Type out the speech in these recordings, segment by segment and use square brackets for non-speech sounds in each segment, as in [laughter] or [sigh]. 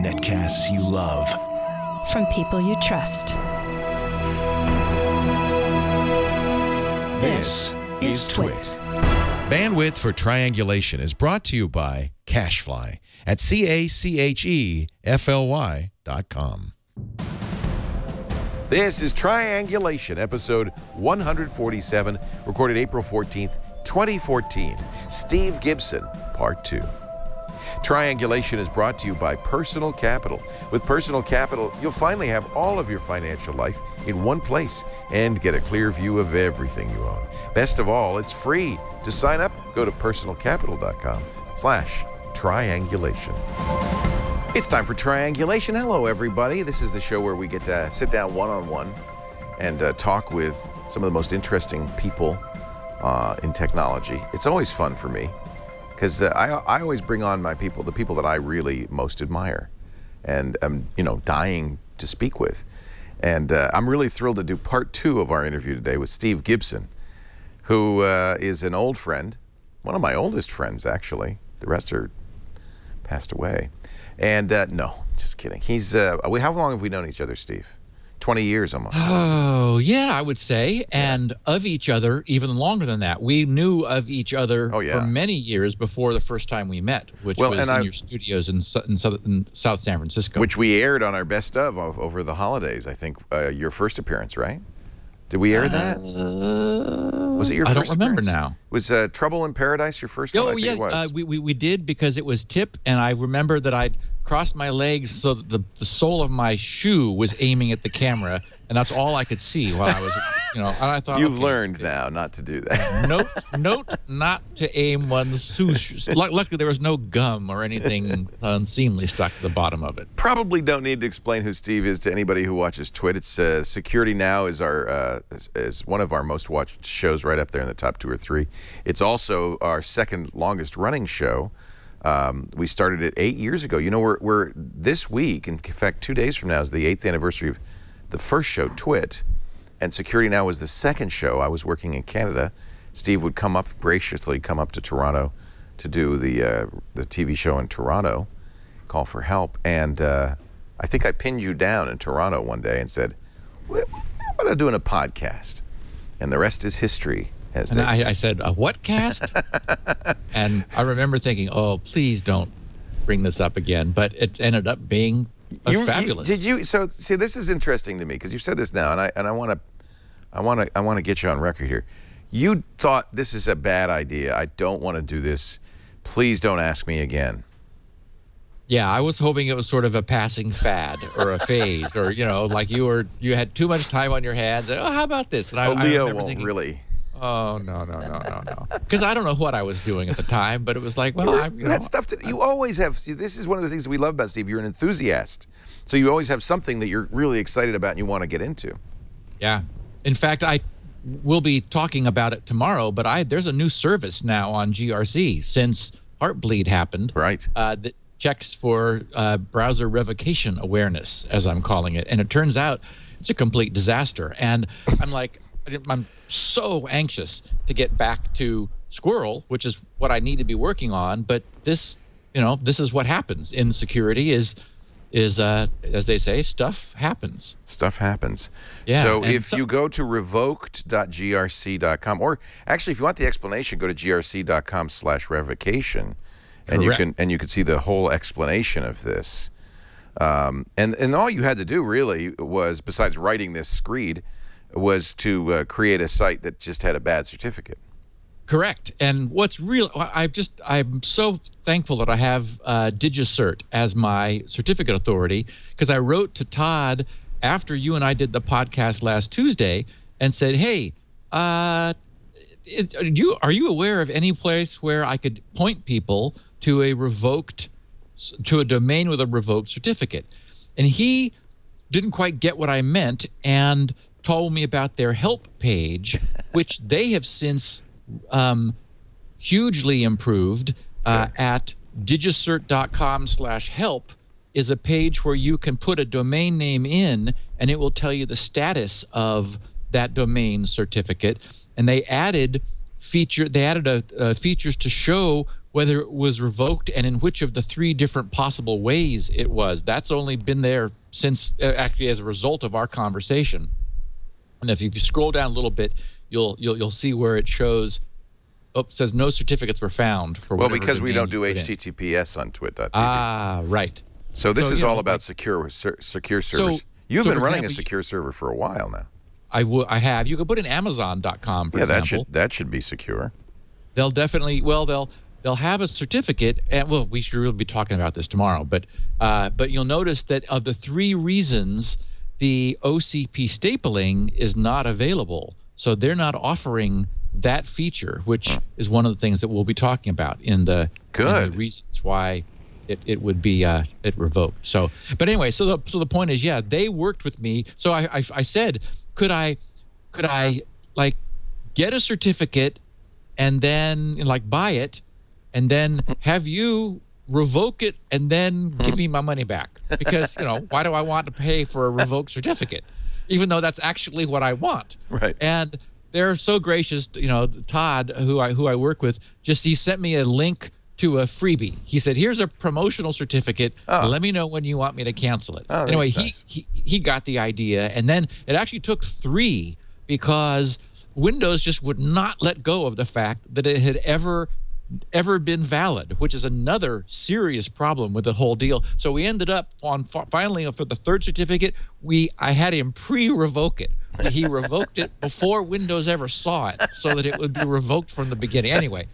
Netcasts you love. From people you trust. This is Twit. Bandwidth for Triangulation is brought to you by CacheFly at C A C H E F L Y dot com. This is Triangulation, episode 147, recorded April 14th, 2014. Steve Gibson, part two. Triangulation is brought to you by Personal Capital. With Personal Capital, you'll finally have all of your financial life in one place and get a clear view of everything you own. Best of all, it's free. To sign up, go to personalcapital.com slash triangulation. It's time for Triangulation. Hello, everybody. This is the show where we get to sit down one-on-one and uh, talk with some of the most interesting people uh, in technology. It's always fun for me because uh, I, I always bring on my people, the people that I really most admire and am, you know, dying to speak with. And uh, I'm really thrilled to do part two of our interview today with Steve Gibson, who uh, is an old friend, one of my oldest friends, actually. The rest are passed away. And uh, no, just kidding. He's, uh, we, how long have we known each other, Steve? 20 years almost. Oh, yeah, I would say. And of each other, even longer than that. We knew of each other Oh, yeah. for many years before the first time we met, which Well, was in I- your studios in, in, South, in South San Francisco. Which we aired on our best of, over the holidays, I think. Uh, your first appearance, right? Did we air that? was it your I don't first remember appearance? now. Was uh, Trouble in Paradise your first one? Oh, think yeah, uh, we, we, we did because it was tip, and I remember that I'd crossed my legs so that the, the sole of my shoe was aiming at the camera, and that's all I could see while I was, you know, and I thought, You've okay, learned now not to do that. [laughs] note note not to aim one's shoes. Lu- Luckily, there was no gum or anything unseemly stuck to the bottom of it. Probably don't need to explain who Steve is to anybody who watches Twit. It's uh, Security Now is our uh, is, is one of our most watched shows, right up there in the top two or three. It's also our second longest running show. Um, we started it eight years ago. You know, we're, we're this week, in fact, two days from now is the eighth anniversary of the first show, Twit, and Security Now was the second show. I was working in Canada. Steve would come up graciously, come up to Toronto to do the uh, the TV show in Toronto, call for help, and uh, I think I pinned you down in Toronto one day and said, "What what about doing a podcast?" And the rest is history, as And. I, I said, "A what cast?" [laughs] and I remember thinking, "Oh, please don't bring this up again." But it ended up being You- you- fabulous. did you? So see, this is interesting to me because you've said this now, and I and I want to, I want to, I want to get you on record here. You thought this is a bad idea. I don't want to do this. Please don't ask me again. Yeah, I was hoping it was sort of a passing fad or a phase, or you know, like you were you had too much time on your hands. And, oh, how about this? And I, Oh, Leo remember won't thinking, really. Oh no no no no no! Because I don't know what I was doing at the time, but it was like, well, You, were- I, you you know, had stuff to. You always have. This is one of the things that we love about Steve. You're an enthusiast, so you always have something that you're really excited about and you want to get into. Yeah. In fact, I will be talking about it tomorrow, but I there's a new service now on GRC since Heartbleed happened. Right. Uh, that checks for uh, browser revocation awareness, as I'm calling it. And it turns out it's a complete disaster. And I'm like, I'm so anxious to get back to Squirrel, which is what I need to be working on. But this, you know, this is what happens in security is, is uh, as they say, stuff happens. Stuff happens. Yeah, so if so- you go to revoked.grc.com, or actually, if you want the explanation, go to grc.com slash revocation, and you can and you can see the whole explanation of this. Um, and and all you had to do really was, besides writing this screed, was to uh, create a site that just had a bad certificate. Correct. And what's real, I just, I'm so thankful that I have uh, DigiCert as my certificate authority because I wrote to Todd after you and I did the podcast last Tuesday and said, hey, uh, it, are you are you aware of any place where I could point people to a revoked to a domain with a revoked certificate? And he didn't quite get what I meant and told me about their help page, [laughs] which they have since um, hugely improved uh, at digicert.com slash help is a page where you can put a domain name in and it will tell you the status of that domain certificate and they added feature they added a, uh features to show whether it was revoked and in which of the three different possible ways it was. That's only been there since uh, actually as a result of our conversation. And if you scroll down a little bit, you'll you'll you'll see where it shows. Oh, says no certificates were found for. Well, because we don't do you in. HTTPS on twit.tv. Ah, right. so this so, is you all about like- secure secure servers. So, You've so been for running a secure server for a while now. I will. I have. You can put in Amazon.com for yeah, that example. should that should be secure. they'll definitely well they'll they'll have a certificate and well we should really be talking about this tomorrow but uh, but you'll notice that of the three reasons the OCSP stapling is not available. So they're not offering that feature which is one of the things that we'll be talking about in the, in the reasons why it, it would be uh, it revoked. So but anyway so the, so the point is yeah they worked with me. So I, I i said could i could i like get a certificate and then like buy it and then have you revoke it and then give me my money back. Because you know why do i want to pay for a revoked certificate even though that's actually what i want? Right. and they're so gracious you know todd who i who i work with just he sent me a link to a freebie. He said here's a promotional certificate. Oh. let me know when you want me to cancel it. Oh, anyway he, he he got the idea and then it actually took three because windows just would not let go of the fact that it had ever ever been valid which is another serious problem with the whole deal so we ended up on finally for the third certificate we i had him pre-revoke it he [laughs] revoked it before windows ever saw it so that it would be revoked from the beginning anyway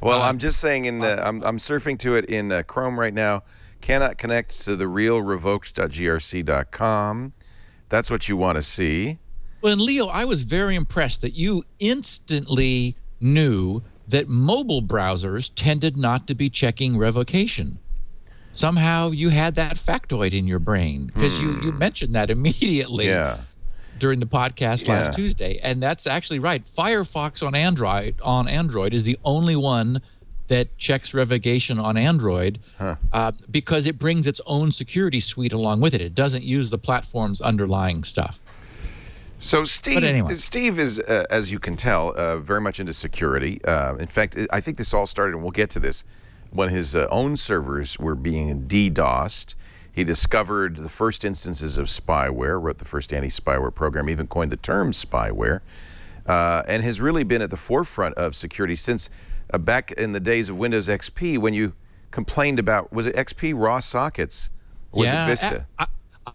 Well, I'm just saying in uh, I'm I'm surfing to it in uh, Chrome right now. Cannot connect to the real revoked.grc.com. That's what you want to see. Well, and Leo, I was very impressed that you instantly knew that mobile browsers tended not to be checking revocation. Somehow you had that factoid in your brain because you, you mentioned that [laughs] immediately Hmm. Yeah. during the podcast Yeah. last Tuesday. And that's actually right. Firefox on Android on Android is the only one that checks revocation on Android uh, because it brings its own security suite along with it. It doesn't use the platform's underlying stuff. So Steve, anyway. Steve is, uh, as you can tell, uh, very much into security. Uh, in fact, I think this all started, and we'll get to this, when his uh, own servers were being DDoSed. He discovered the first instances of spyware, wrote the first anti-spyware program, even coined the term spyware, uh, and has really been at the forefront of security since uh, back in the days of Windows XP when you complained about was it XP raw sockets or was yeah, it Vista? I,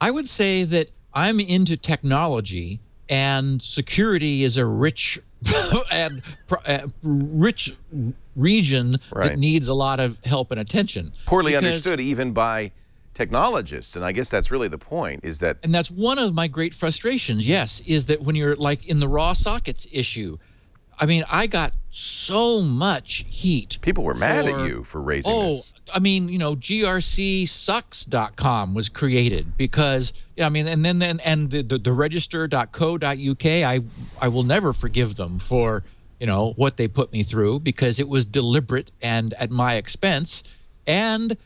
I would say that I'm into technology, and security is a rich [laughs] and uh, rich region Right. that needs a lot of help and attention. poorly understood even by technologists and i guess that's really the point is that and that's one of my great frustrations yes is that when you're like in the raw sockets issue i mean i got so much heat people were mad for- at you for raising Oh, this I mean, you know, grcsucks.com was created because, yeah, I mean, and then, then and the, the, the register.co.uk, I, I will never forgive them for, you know, what they put me through because it was deliberate and at my expense. And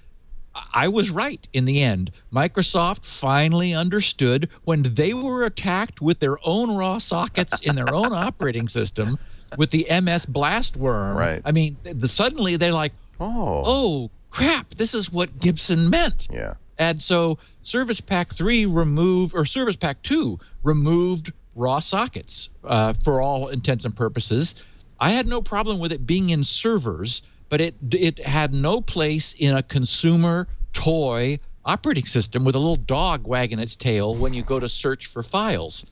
I was right in the end. Microsoft finally understood when they were attacked with their own raw sockets in their own [laughs] operating system with the MS blast worm. Right. I mean, the, suddenly they're like, oh oh crap, this is what Gibson meant. yeah And so Service Pack 3 removed, or Service Pack 2 removed raw sockets uh, for all intents and purposes. I had no problem with it being in servers, but it it had no place in a consumer toy operating system with a little dog wagging its tail when you go to search for files,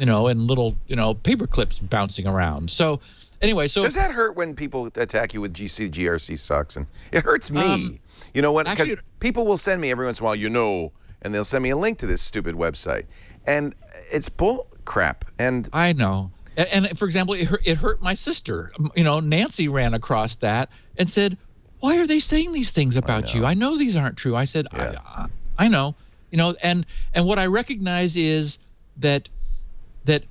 you know, and little you know paper clips bouncing around. So anyway, so does that hurt when people attack you with gc grc sucks and it hurts me Um, you know what because people will send me every once in a while you know and they'll send me a link to this stupid website and it's bull crap and I know. And, and for example, it hurt, it hurt my sister. You know, Nancy ran across that and said, "Why are they saying these things about you? I know these aren't true." I said, Yeah. I, I, "I know." You know, and and what I recognize is that that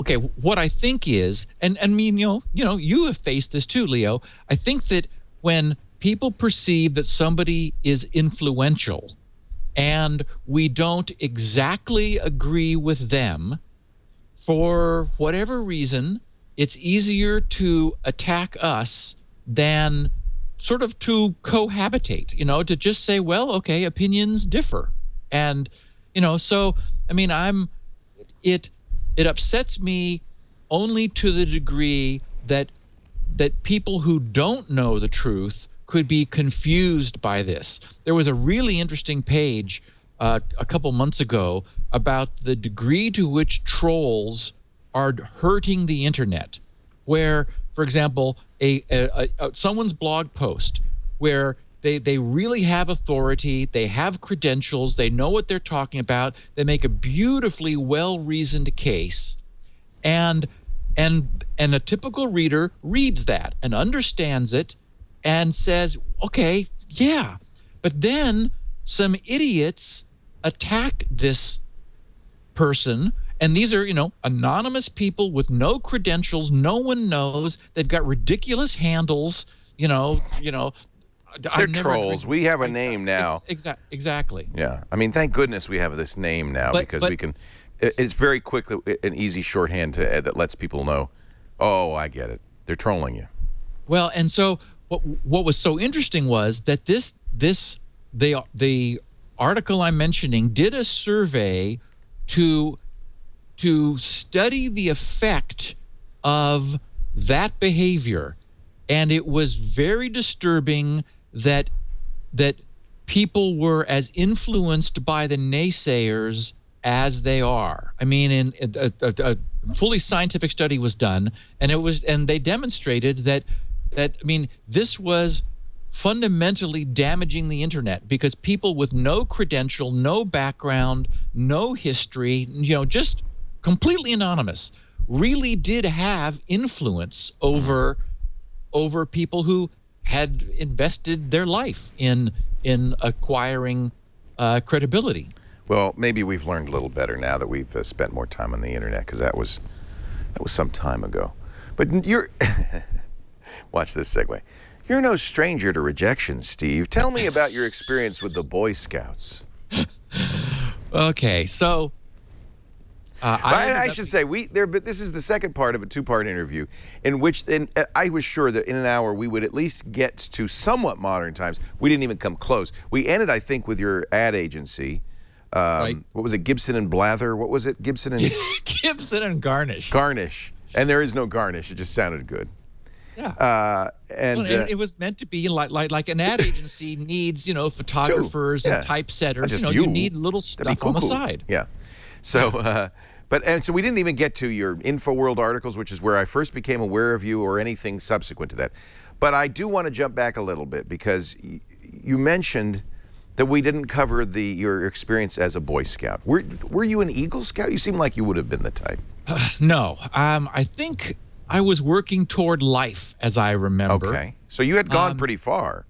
okay, what I think is, and and I mean, you know, you know, you have faced this too, Leo. I think that when people perceive that somebody is influential, and we don't exactly agree with them, for whatever reason, it's easier to attack us than sort of to cohabitate, you know, to just say, well, okay, opinions differ. And, you know, so, I mean, I'm, it, it upsets me only to the degree that, that people who don't know the truth could be confused by this. There was a really interesting page uh, a couple months ago about the degree to which trolls are hurting the internet, where, for example, a, a, a, someone's blog post where they they really have authority, they have credentials, they know what they're talking about, they make a beautifully well-reasoned case, and and and a typical reader reads that and understands it and says, "Okay, yeah." But then some idiots attack this person. And these are you know anonymous people with no credentials. No one knows. They've got ridiculous handles you know you know they're trolls. We have a name now. exa- exactly. Yeah. I mean thank goodness we have this name now but, because but, we can it's very quickly uh, an easy shorthand to, that lets people know oh i get it. They're trolling you. Well and so what what was so interesting was that this this the the article i'm mentioning did a survey to to study the effect of that behavior. And it was very disturbing that that people were as influenced by the naysayers as they are. I mean in a, a, a fully scientific study was done and it was and they demonstrated that that i mean this was fundamentally damaging the internet because people with no credential no background no history you know just completely anonymous, really did have influence over over people who had invested their life in in acquiring uh, credibility. Well, maybe we've learned a little better now that we've uh, spent more time on the internet because that was that was some time ago. But you're [laughs] watch this segue. You're no stranger to rejection, Steve. Tell me about your experience with the Boy Scouts. [laughs] okay, so uh, I, I, should say we there, but this is the second part of a two-part interview, in which in, uh, I was sure that in an hour we would at least get to somewhat modern times. We didn't even come close. We ended, I think, with your ad agency. Um, right. What was it? Gibson and Blather. What was it? Gibson and [laughs] Gibson and Garnish. Garnish, and there is no garnish. It just sounded good. Yeah. Uh, and, well, uh, it was meant to be like like like an ad agency [laughs] needs you know photographers yeah. and typesetters. You know, you. you. need little stuff on the side. Yeah. So. Uh, but and so we didn't even get to your InfoWorld articles, which is where I first became aware of you, or anything subsequent to that. But I do want to jump back a little bit because you mentioned that we didn't cover the your experience as a Boy Scout. Were were you an Eagle Scout? You seem like you would have been the type. Uh, [sighs] no, um, I think I was working toward life, as I remember. Okay, so you had gone um, pretty far.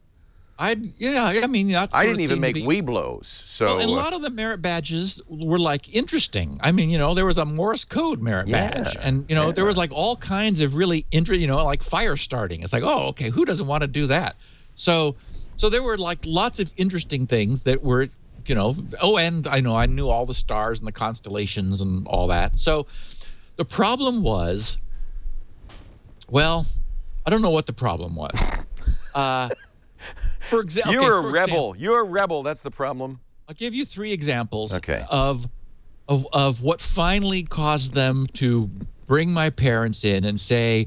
I yeah, I mean I didn't even make Webelos. So well, and a uh, lot of the merit badges were like interesting. I mean, you know, there was a Morse code merit yeah, badge, and you know, yeah. there was like all kinds of really interesting, you know, like fire starting. It's like, oh, okay, who doesn't want to do that? So, so there were like lots of interesting things that were, you know, oh, and I know I knew all the stars and the constellations and all that. So, the problem was, well, I don't know what the problem was. [laughs] Uh, for example, you're okay, a rebel. Example, you're a rebel. That's the problem. I'll give you three examples okay. of, of of what finally caused them to bring my parents in and say,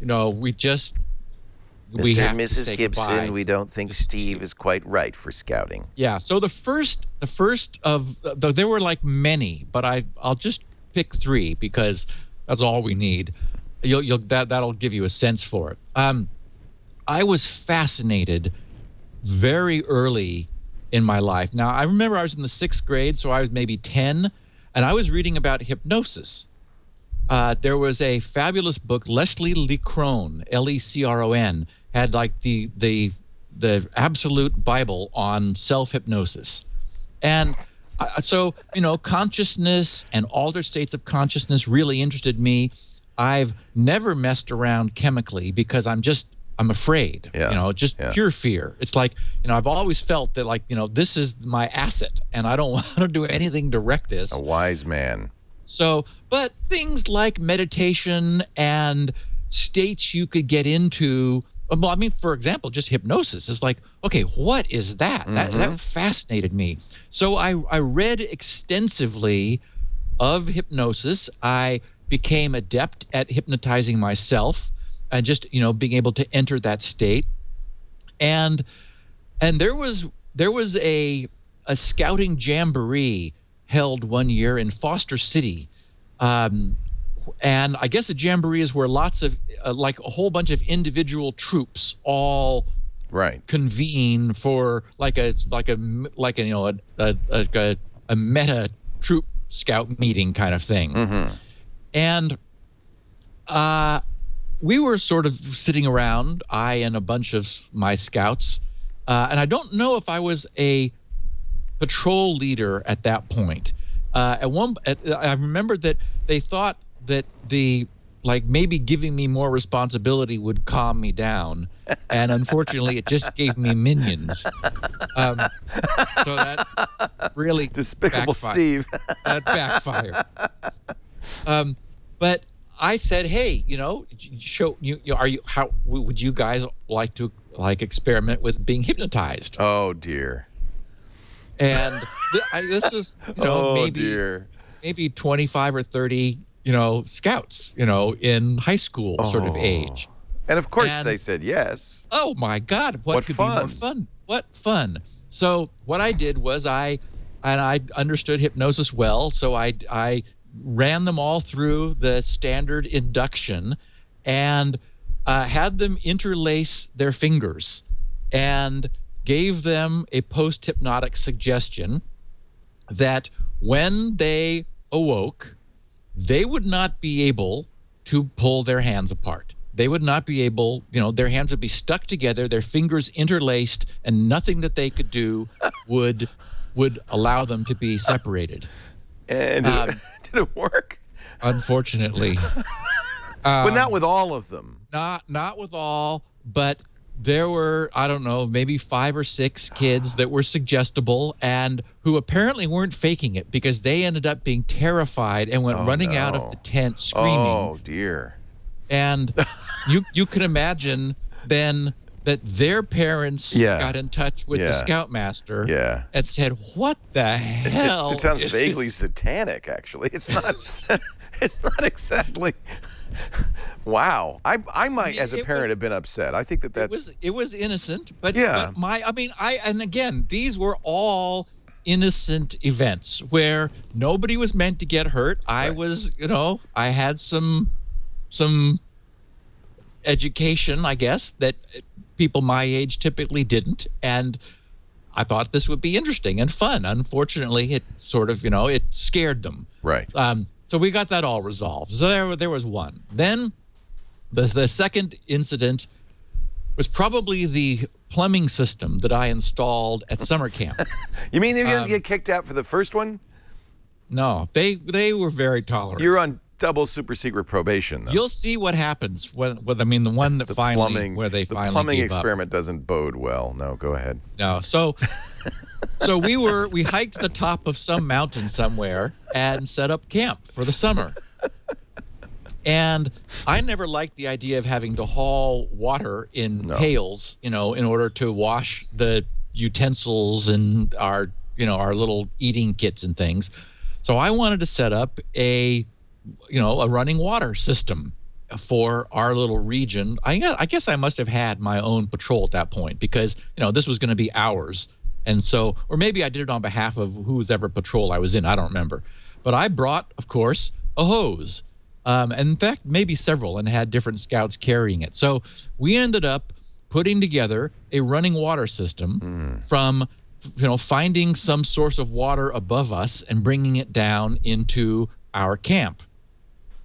you know, we just Mr. We and Mrs. Gibson, goodbye. we don't think Steve is quite right for scouting. Yeah. So the first, the first of, the, there were like many, but I, I'll just pick three because that's all we need. You'll, you'll that that'll give you a sense for it. Um, I was fascinated very early in my life. Now, I remember I was in the sixth grade, so I was maybe 10, and I was reading about hypnosis. Uh, there was a fabulous book, Leslie Lecron, L E C R O N, had like the, the, the absolute Bible on self hypnosis. And so, you know, consciousness and altered states of consciousness really interested me. I've never messed around chemically because I'm just I'm afraid. Yeah. You know, just yeah. pure fear. It's like, you know, I've always felt that like, you know, this is my asset and I don't [laughs] want to do anything to wreck this. A wise man. So, but things like meditation and states you could get into um, well, I mean, for example, just hypnosis is like, okay, what is that? That that mm-hmm. fascinated me. So I I read extensively of hypnosis. I became adept at hypnotizing myself and just you know being able to enter that state. And and there was there was a a scouting jamboree held one year in Foster City. Um, and I guess a jamboree is where lots of, uh, like a whole bunch of individual troops all Right. convene for like a like a like a you know a a, a, a meta troop scout meeting kind of thing and uh we were sort of sitting around i and a bunch of my scouts uh, and i don't know if i was a patrol leader at that point uh, at one at, i remember that they thought that the like maybe giving me more responsibility would calm me down and unfortunately it just gave me minions um, so that really Despicable backfired. Steve. that backfired um, but i said hey you know show you, you are you how would you guys like to like experiment with being hypnotized oh dear. and th- I, this is you know oh maybe dear. maybe 25 or 30 you know scouts you know in high school sort of Oh. age And of course And- they said yes. oh my god what, What could be more fun. fun what fun so what i did was i and i understood hypnosis well so i i ran them all through the standard induction and uh, had them interlace their fingers and gave them a post hypnotic suggestion that when they awoke, they would not be able to pull their hands apart. They would not be able, you know, their hands would be stuck together, their fingers interlaced, and nothing that they could do would would allow them to be separated. And [laughs] Um, did it work? Unfortunately, [laughs] but um, not with all of them. not not with all, but there were I don't know maybe five or six kids that were suggestible and who apparently weren't faking it because they ended up being terrified and went Oh, running out of the tent screaming. Oh dear. And [laughs] you you can imagine then that their parents Yeah. got in touch with the scoutmaster Yeah. and said, "What the hell?" It sounds vaguely satanic, actually. It's not. [laughs] it's not exactly. [laughs] Wow, I I might, mean, as a parent, was- have been upset. I think that it that's was it was innocent, but, Yeah. but my I mean I and again these were all innocent events where nobody was meant to get hurt. I Right. was you know I had some some education I guess that people my age typically didn't, and I thought this would be interesting and fun. Unfortunately, it sort of you know it scared them. right. Um, so we got that all resolved. So there, there was one. Then the the second incident was probably the plumbing system that I installed at summer camp. [laughs] You mean they're gonna um, get kicked out for the first one? No, they they were very tolerant. You're on double super secret probation, though. You'll see what happens when, when I mean the one that the finally plumbing, where they the finally plumbing gave up. experiment doesn't bode well. No, go ahead. No. So so we were we hiked the top of some mountain somewhere and set up camp for the summer. And I never liked the idea of having to haul water in No. pails, you know, in order to wash the utensils and our, you know, our little eating kits and things. So I wanted to set up a, you know, a running water system for our little region. I, I guess I must have had my own patrol at that point because, you know, this was going to be ours. And so, or maybe I did it on behalf of whose ever patrol I was in. I don't remember. But I brought, of course, a hose. Um, and in fact, maybe several, and had different scouts carrying it. So we ended up putting together a running water system from, you know, finding some source of water above us and bringing it down into our camp.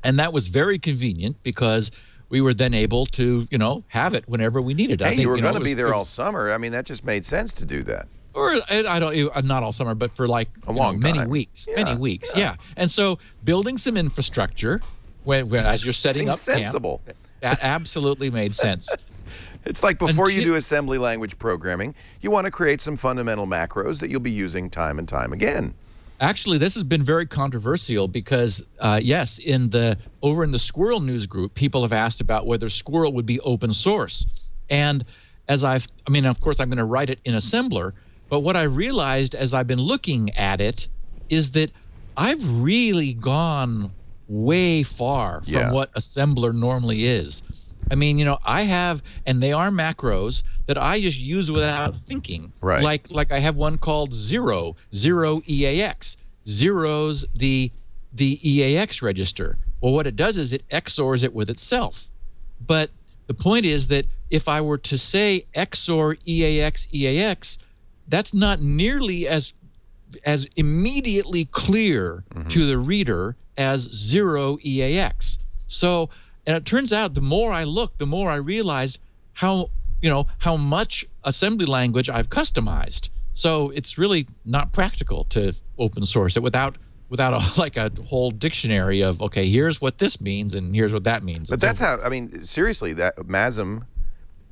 And that was very convenient because we were then able to, you know, have it whenever we needed. I Hey, think, you were know, going to be there all summer. I mean, that just made sense to do that. or I I don't uh, not all summer, but for like A long know, many weeks, Yeah, many weeks, yeah. And so building some infrastructure when, when as you're setting up camp, sensible. that absolutely made sense. [laughs] It's like before you do assembly language programming, you want to create some fundamental macros that you'll be using time and time again. Actually, this has been very controversial because, uh, yes, in the over in the Squirrel news group, people have asked about whether Squirrel would be open source, And as I've, I mean, of course, I'm going to write it in assembler, but what I realized as I've been looking at it is that I've really gone way far from Yeah. what assembler normally is. I mean, you know, I have, and they are macros that I just use without thinking. Right. Like, like I have one called zero, zero EAX. Zero's the the EAX register. Well, what it does is it XORs it with itself. But the point is that if I were to say XOR EAX EAX, that's not nearly as as immediately clear mm-hmm. to the reader as zero EAX. So, and it turns out the more I look, the more I realize how you know how much assembly language I've customized. So it's really not practical to open source it without without a, [laughs] like a whole dictionary of okay, here's what this means and here's what that means. But that's how I mean seriously that MASM,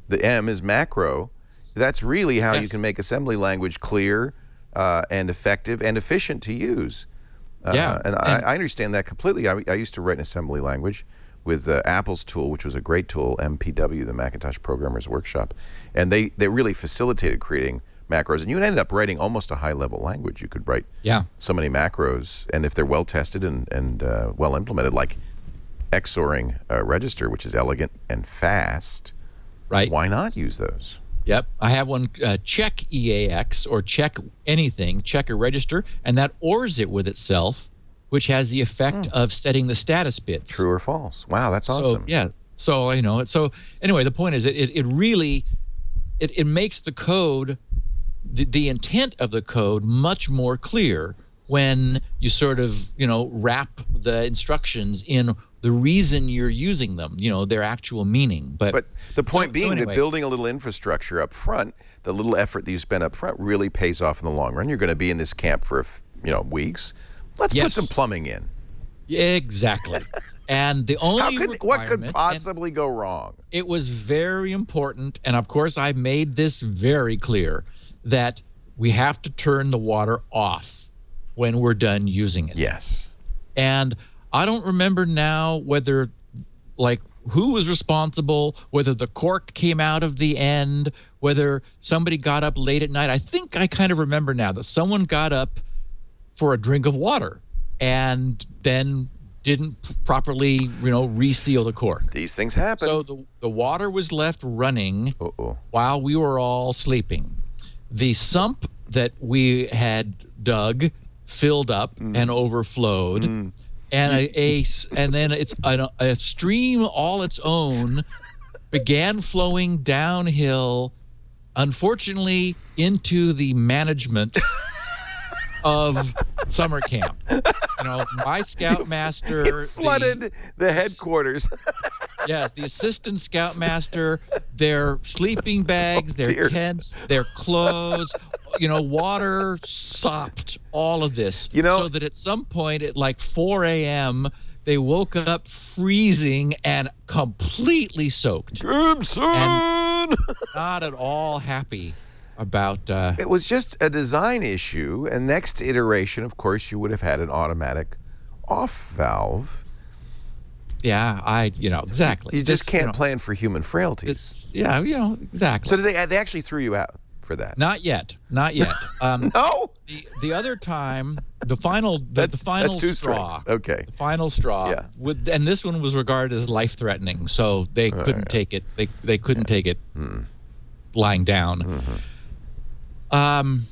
the M is macro. That's really how you can make assembly language clear uh, and effective and efficient to use. Uh, Yeah, and, and- I, I understand that completely. I, I used to write an assembly language with uh, Apple's tool, which was a great tool, MPW, the Macintosh Programmers Workshop, and they they really facilitated creating macros. And you ended up writing almost a high level language. You could write yeah. so many macros, and if they're well tested and, and uh, well implemented, like XORing a register, which is elegant and fast, Right. why not use those? Yep. I have one uh, check EAX or check anything, check a register, and that ORs it with itself, which has the effect mm. of setting the status bits. True or false? Wow, that's So awesome. yeah. So you know. So anyway, the point is, it it, it really, it, it makes the code, the, the intent of the code much more clear when you sort of you know wrap the instructions in the reason you're using them. You know their actual meaning. But But the point so being that anyway. building a little infrastructure up front, the little effort that you spend up front really pays off in the long run. You're going to be in this camp for a f- you know weeks. Let's put some plumbing in. exactly. [laughs] And the only How could what could possibly go wrong? it was very important and of course i made this very clear that we have to turn the water off when we're done using it Yes. and i don't remember now whether like who was responsible whether the cork came out of the end whether somebody got up late at night i think i kind of remember now that someone got up for a drink of water and then didn't properly you know reseal the cork These things happen. so the, the water was left running Uh-oh. while we were all sleeping. The sump that we had dug filled up mm. and overflowed, mm. and a, a and then it's a, a stream all its own [laughs] began flowing downhill, unfortunately into the management of summer camp. You know, my [laughs] scoutmaster flooded the headquarters. [laughs] Yes, the assistant scoutmaster, their sleeping bags, oh, their Oh, dear. tents, their clothes, you know, water sopped all of this. You know- so that at some point at like 4 a.m., they woke up freezing and completely soaked, Gibson! [laughs] not at all happy about. Uh, It was just a design issue, and next iteration, of course, you would have had an automatic off valve. yeah, I, you know, exactly. You just This, can't know, plan for human frailties. Yeah, you know, exactly. So did they they actually threw you out for that? not yet, not yet. [laughs] Um, No, the, the other time, the final, the, that's the final that's two straw. Okay. The final straw. Yeah. With, and this one was regarded as life threatening, so they couldn't take it. They they couldn't take it Hmm. lying down. Mm-hmm. Um,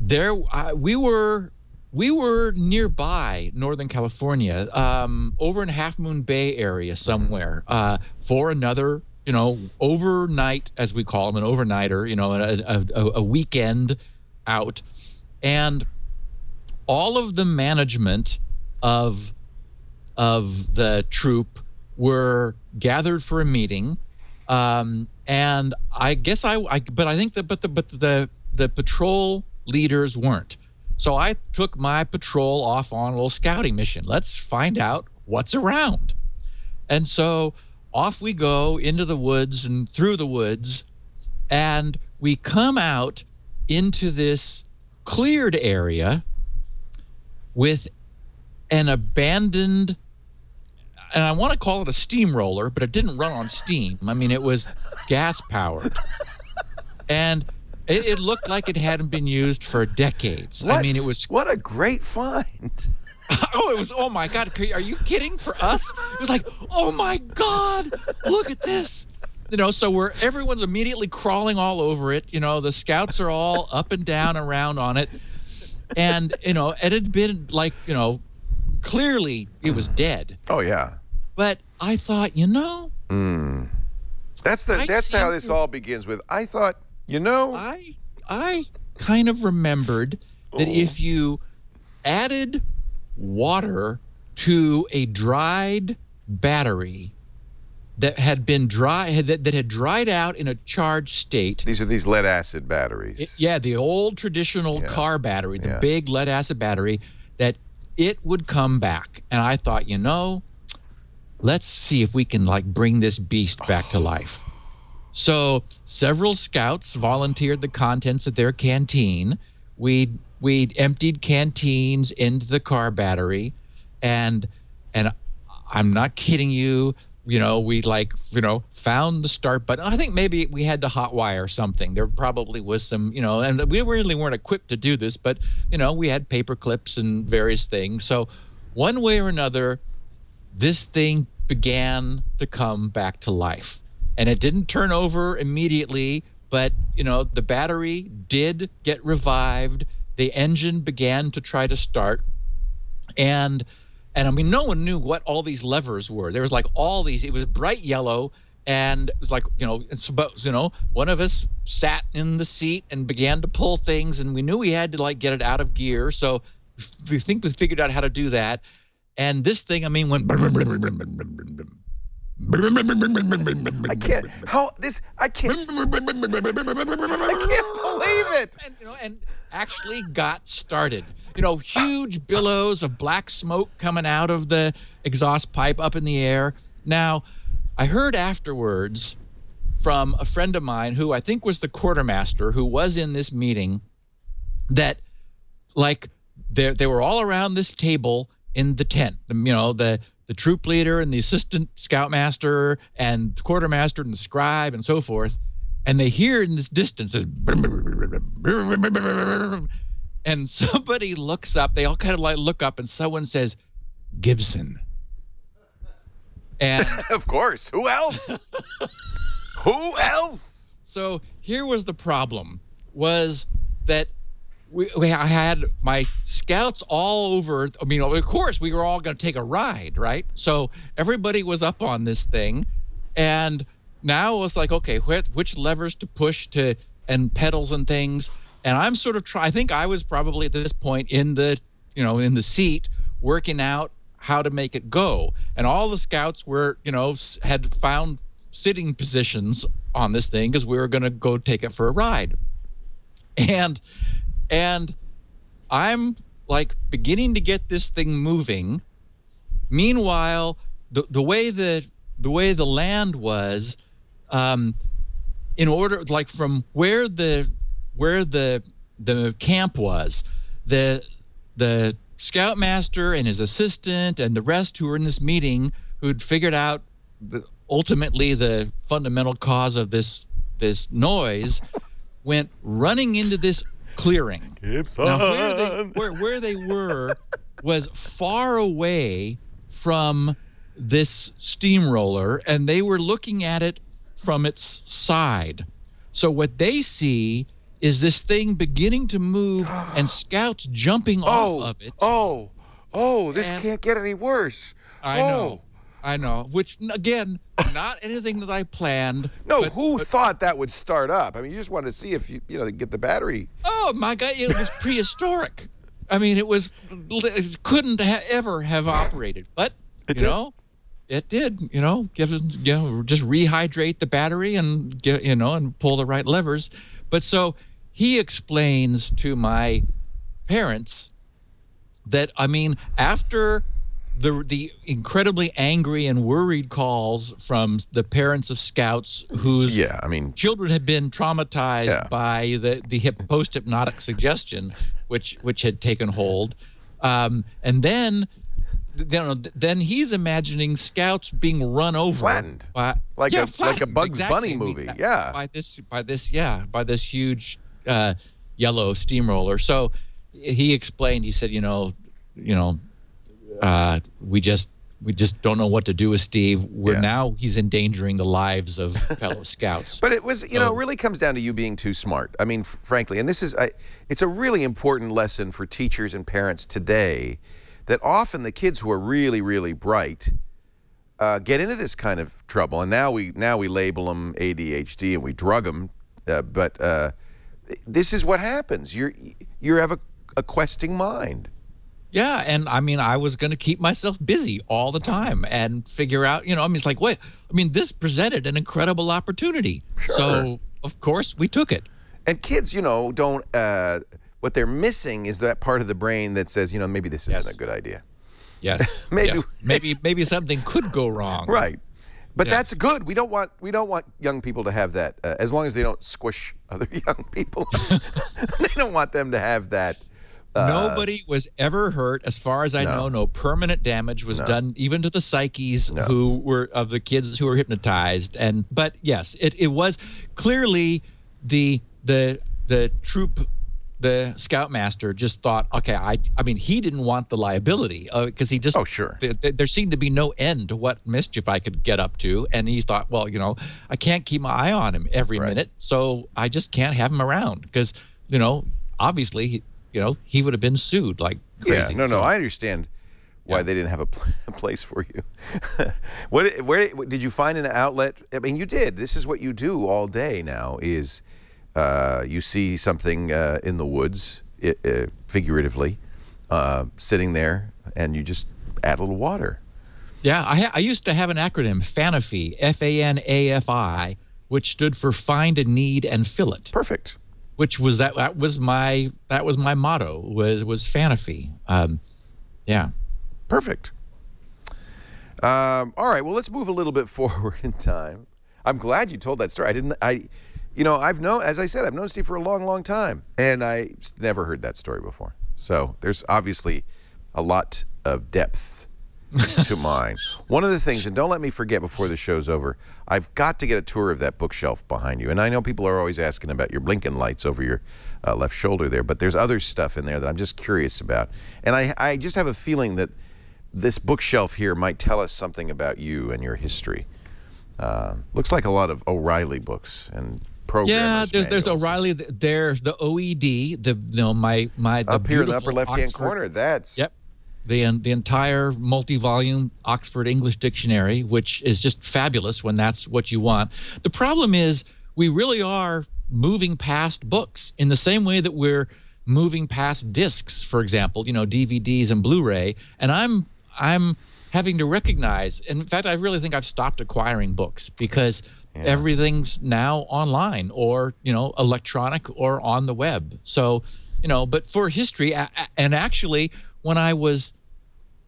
there uh, we were. We were nearby Northern California, um, over in Half Moon Bay area somewhere, uh, for another, you know, overnight, as we call them, an overnighter, you know, a, a, a- weekend out, and all of the management of of the troop were gathered for a meeting um, and i guess I, I but i think that but the but the the patrol leaders weren't. So i took my patrol off on a little scouting mission. Let's find out what's around. And so off we go into the woods and through the woods and we come out into this cleared area with an abandoned and I want to call it a steamroller, but it didn't run on steam. I mean, it was gas powered, and it, it looked like it hadn't been used for decades. I mean, it was what a great find. [laughs] oh, it was oh my god! Are you kidding? For us, it was like oh my god, look at this. You know, so we're everyone's immediately crawling all over it. You know, the scouts are all up and down around on it, and you know, it had been like you know, clearly it was dead. Oh yeah. But I thought, you know, hmm. That's the I that's how this all begins with I thought, you know, I I kind of remembered that if oh. you added water to a dried battery that had been dry had, that, that had dried out in a charged state these are these lead acid batteries. it- yeah the old traditional Yeah. car battery the Yeah. big lead acid battery that it would come back and i thought you know let's see if we can like bring this beast back to [sighs] life so several scouts volunteered the contents of their canteen. We we emptied canteens into the car battery and and i'm not kidding you you know we like you know found the start button. I think maybe we had to hot wire something. There probably was some you know and we really weren't equipped to do this but you know we had paper clips and various things. So one way or another this thing began to come back to life and it didn't turn over immediately but you know the battery did get revived. The engine began to try to start. And and i mean no one knew what all these levers were. There was like all these it was bright yellow and it was like you know it's about you know one of us sat in the seat and began to pull things and we knew we had to like get it out of gear. So we think we figured out how to do that. And this thing i mean went I can't how this I can't I can't believe it. and you know and actually got started you know huge billows of black smoke coming out of the exhaust pipe up in the air now i heard afterwards from a friend of mine who i think was the quartermaster who was in this meeting that like they they were all around this table in the tent you know the the troop leader and the assistant scoutmaster and the quartermaster and the scribe and so forth and they hear in this distance this and somebody looks up they all kind of like look up and someone says gibson and [laughs] Of course. Who else? [laughs] Who else? so here was the problem was that we, we I had my scouts all over i mean of course we were all going to take a ride right? So everybody was up on this thing and now it was like okay wh- which levers to push to and pedals and things and i'm sort of try i think i was probably at this point in the you know in the seat working out how to make it go and all the scouts were you know had found sitting positions on this thing because we were going to go take it for a ride. And and i'm like beginning to get this thing moving. Meanwhile the, the way the the way the land was um in order like from where the where the the camp was the the scoutmaster and his assistant and the rest who were in this meeting who'd figured out the, ultimately the fundamental cause of this this noise [laughs] went running into this clearing now, where they, where, where they were was far away from this steamroller, and they were looking at it from its side. So, what they see is this thing beginning to move and [gasps] scouts jumping oh, off of it. oh, oh, this And- can't get any worse. I oh. know. I know. Which, again, not anything that I planned. No, but- who thought that would start up? I mean, you just wanted to see if you, you know, get the battery. Oh my God! It was prehistoric. I mean, it was it couldn't ha- ever have operated, but you did. know, it did. You know, give it, you know, just rehydrate the battery and get you know and pull the right levers. But so he explains to my parents that I mean, after the the incredibly angry and worried calls from the parents of scouts whose Yeah, I mean, children had been traumatized Yeah. by the the hip, post hypnotic suggestion, which which had taken hold, um, and then you know, then he's imagining scouts being run over, Flattened. by, Like yeah, a- like a Bugs exactly. Bunny movie, yeah. By this, by this, yeah, by this huge uh, yellow steamroller. So he explained. He said, you know, you know, uh, we just we just don't know what to do with Steve. We're Yeah. now he's endangering the lives of [laughs] fellow scouts. But it was, you know, it really comes down to you being too smart. I mean, frankly, and this is, I, it's a really important lesson for teachers and parents today that often the kids who are really, really bright uh, get into this kind of trouble. And now we now we label them ADHD and we drug them. Uh, but uh, this is what happens. You're you have a, a questing mind. Yeah, and I mean, I was going to keep myself busy all the time and figure out, you know, I mean, it's like, wait, I mean, this presented an incredible opportunity. Sure. So, of course, we took it. And kids, you know, don't. Uh, what they're missing is that part of the brain that says, you know, maybe this isn't Yes. a good idea. Yes, [laughs] Maybe- yes. maybe, maybe something could go wrong. Right. But Yeah. that's good. We don't want we don't want young people to have that. Uh, as long as they don't squish other [laughs] young people, [laughs] they don't want them to have that. Uh, Nobody was ever hurt, as far as I No. know. No permanent damage was done, even to the psyches No. who were of the kids who were hypnotized. And but yes, it, it was clearly the the the troop, the scoutmaster just thought, okay, I I mean, he didn't want the liability because he just Oh, sure. th- th- there seemed to be no end to what mischief I could get up to, and he thought, well, you know, I can't keep my eye on him every Right. minute, so I just can't have him around because you know, obviously, he- you know, he would have been sued like crazy. Yeah. No. No. I understand why Yeah. they didn't have a, pl- [laughs] a place for you. [laughs] what? Where did you find an outlet? I mean, you did. This is what you do all day now. Is uh, you see something uh, in the woods, i uh, figuratively, uh, sitting there, and you just add a little water. Yeah, I, ha- I used to have an acronym, FANAFI, F A N A F I, which stood for Find a Need and Fill It. Perfect. Which was that that was my that was my motto was was FANAFI. Um, yeah. Perfect. Um, all right. Well, let's move a little bit [laughs] forward in time. I'm glad you told that story. I didn't. I, you know, I've known, as I said, I've known Steve for a long, long time, and I never heard that story before. So there's obviously a lot of depth [laughs] to mine. One of the things, and don't let me forget before the show's over, I've got to get a tour of that bookshelf behind you. And I know people are always asking about your blinking lights over your uh, left shoulder there, but there's other stuff in there that I'm just curious about. And I, I just have a feeling that this bookshelf here might tell us something about you and your history. Uh, looks like a lot of O'Reilly books and programs. Yeah, there's there's O'Reilly. There's the OED. The you know my my the up here in the upper left-hand corner. That's Yep. The the entire multi-volume Oxford English Dictionary, which is just fabulous when that's what you want. The problem is we really are moving past books in the same way that we're moving past discs, for example, you know, DVDs and Blu-ray, and I'm I'm having to recognize. In fact, I really think I've stopped acquiring books because everything's now online or you know electronic or on the web. So you know, but for history, and actually, when I was,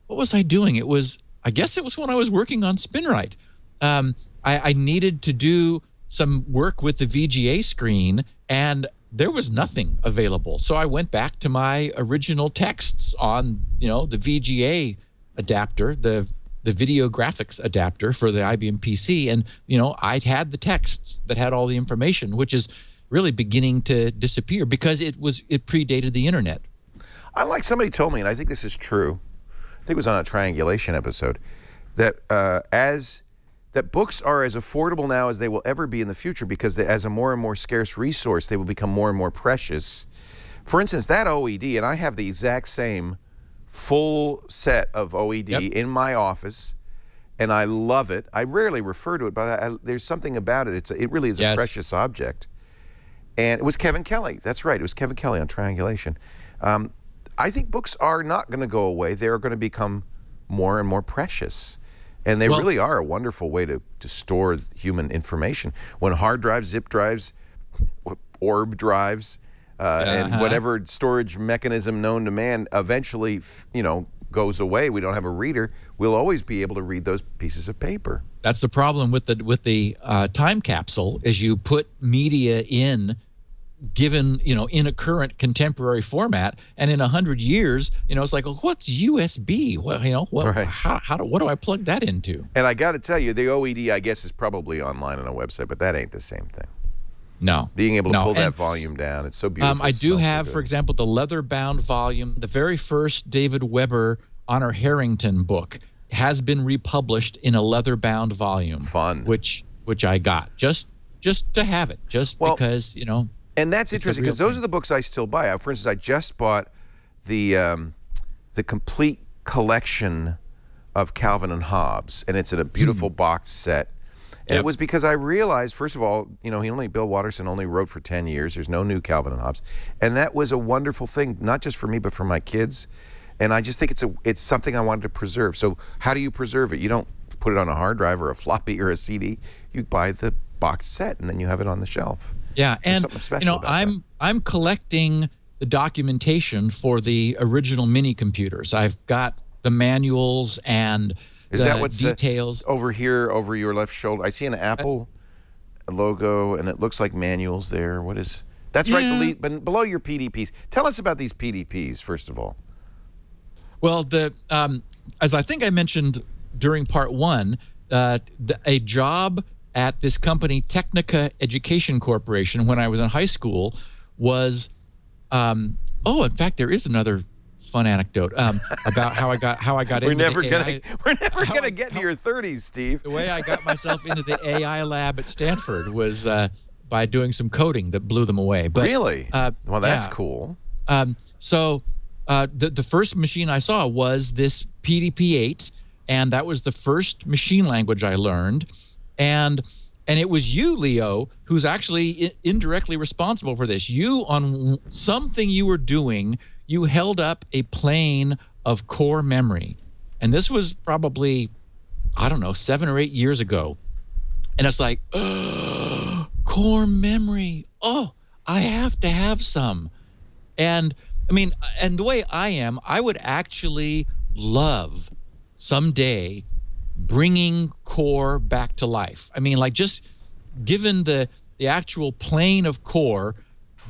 what was I doing? It was, I guess it was when I was working on SpinRite. Um, I, I needed to do some work with the VGA screen, and there was nothing available. So I went back to my original texts on, you know, the VGA adapter, the the video graphics adapter for the IBM PC, and you know, I had the texts that had all the information, which is really beginning to disappear because it was it predated the internet. I like somebody told me, and I think this is true. I think it was on a triangulation episode that uh, as that books are as affordable now as they will ever be in the future because they, as a more and more scarce resource, they will become more and more precious. For instance, that OED, and I have the exact same full set of OED Yep. in my office, and I love it. I rarely refer to it, but I, I, there's something about it. It's a, it really is a precious object. And it was Kevin Kelly. That's right. It was Kevin Kelly on Triangulation. Um, I think books are not going to go away. They are going to become more and more precious. And they Well- really are a wonderful way to, to store human information. When hard drives, zip drives, orb drives, uh, and Uh-huh. whatever storage mechanism known to man eventually, you know, goes away, we don't have a reader, we'll always be able to read those pieces of paper. That's the problem with the with the uh, time capsule is you put media in given you know in a current contemporary format and in a hundred years you know it's like well, what's usb well you know what Right. how, how do, what do i plug that into And I got to tell you, the OED, I guess, is probably online on a website, but that ain't the same thing. no Being able to No, pull that and- volume down, it's so beautiful. Um, I do smells so have, for example, the leather bound volume, the very first David Weber Honor Harrington book has been republished in a leather bound volume. Fun. Which which I got just just to have it, just Well- because, you know, And that's It's interesting because those are the books I still buy. Uh, For instance, I just bought the um, the complete collection of Calvin and Hobbes, and it's in a beautiful Hmm. box set. And it was because I realized, first of all, you know, he only Bill Watterson only wrote for ten years. There's no new Calvin and Hobbes, and that was a wonderful thing, not just for me but for my kids. And I just think it's a it's something I wanted to preserve. So how do you preserve it? You don't put it on a hard drive or a floppy or a CD. You buy the box set, and then you have it on the shelf. Yeah, There's and you know. I'm I'm collecting the documentation for the original mini computers. I've got the manuals and Is the that what's uh, details. over here over your left shoulder? I see an Apple logo, and it looks like manuals there. What is? That's right, below, but below your PDPs. Tell us about these PDPs first of all. Well, the um, as I think I mentioned during part one, uh, the, a job at this company, Technica Education Corporation, when I was in high school, was um, oh, in fact, there is another fun anecdote um, about how I got how I got We're into never the gonna AI [laughs] we're never gonna I- get how- your 30s, Steve. the way I got myself into the AI lab at Stanford was uh, by doing some coding that blew them away. But really? uh, well, that's yeah. cool. Um, so uh, the the first machine I saw was this PDP-8, and that was the first machine language I learned, and and it was you, Leo, who's actually I- indirectly responsible for this. You on something you were doing, you held up a plane of core memory, and this was probably I don't know seven or eight years ago, and it's like [gasps] core memory. Oh, I have to have some. And I mean, and the way I am, I would actually love someday bringing core back to life. I mean, like just given the the actual plane of core,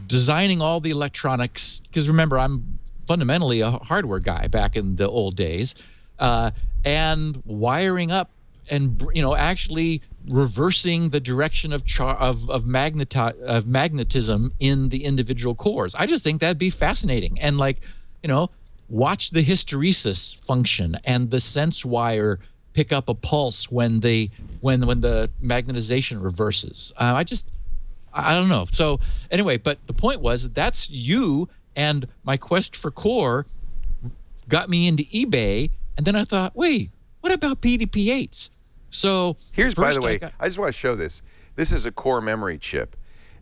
designing all the electronics. Because remember, I'm fundamentally a hardware guy back in the old days, uh, and wiring up and you know actually reversing the direction of char- of of, magneti- of magnetism in the individual cores. I just think that'd be fascinating and like you know watch the hysteresis function and the sense wire pick up a pulse when the when when the magnetization reverses. Uh, I just I I don't know. So anyway, but the point was that that's you and my quest for core got me into eBay, and then I thought, wait, what about PDP-8s? So Here's, by the I way, got- I just want to show this. This is a core memory chip.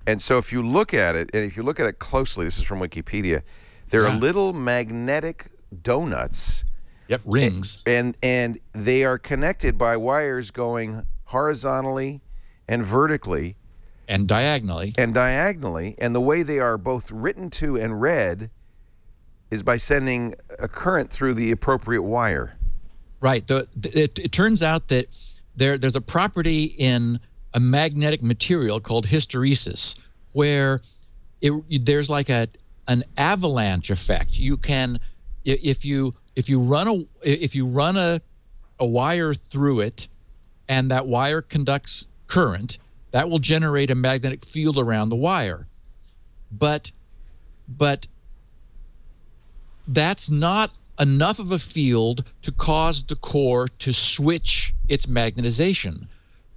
And so if you look at it, and if you look at it closely, this is from Wikipedia, there are Yeah. little magnetic donuts, yep, rings. and and they are connected by wires going horizontally and vertically and diagonally. and diagonally. And the way they are both written to and read is by sending a current through the appropriate wire. Right. The, it, it turns out that there there's a property in a magnetic material called hysteresis where it, there's like a an avalanche effect. You can if you if you run a if you run a a wire through it and that wire conducts current, that will generate a magnetic field around the wire. But but that's not enough of a field to cause the core to switch its magnetization.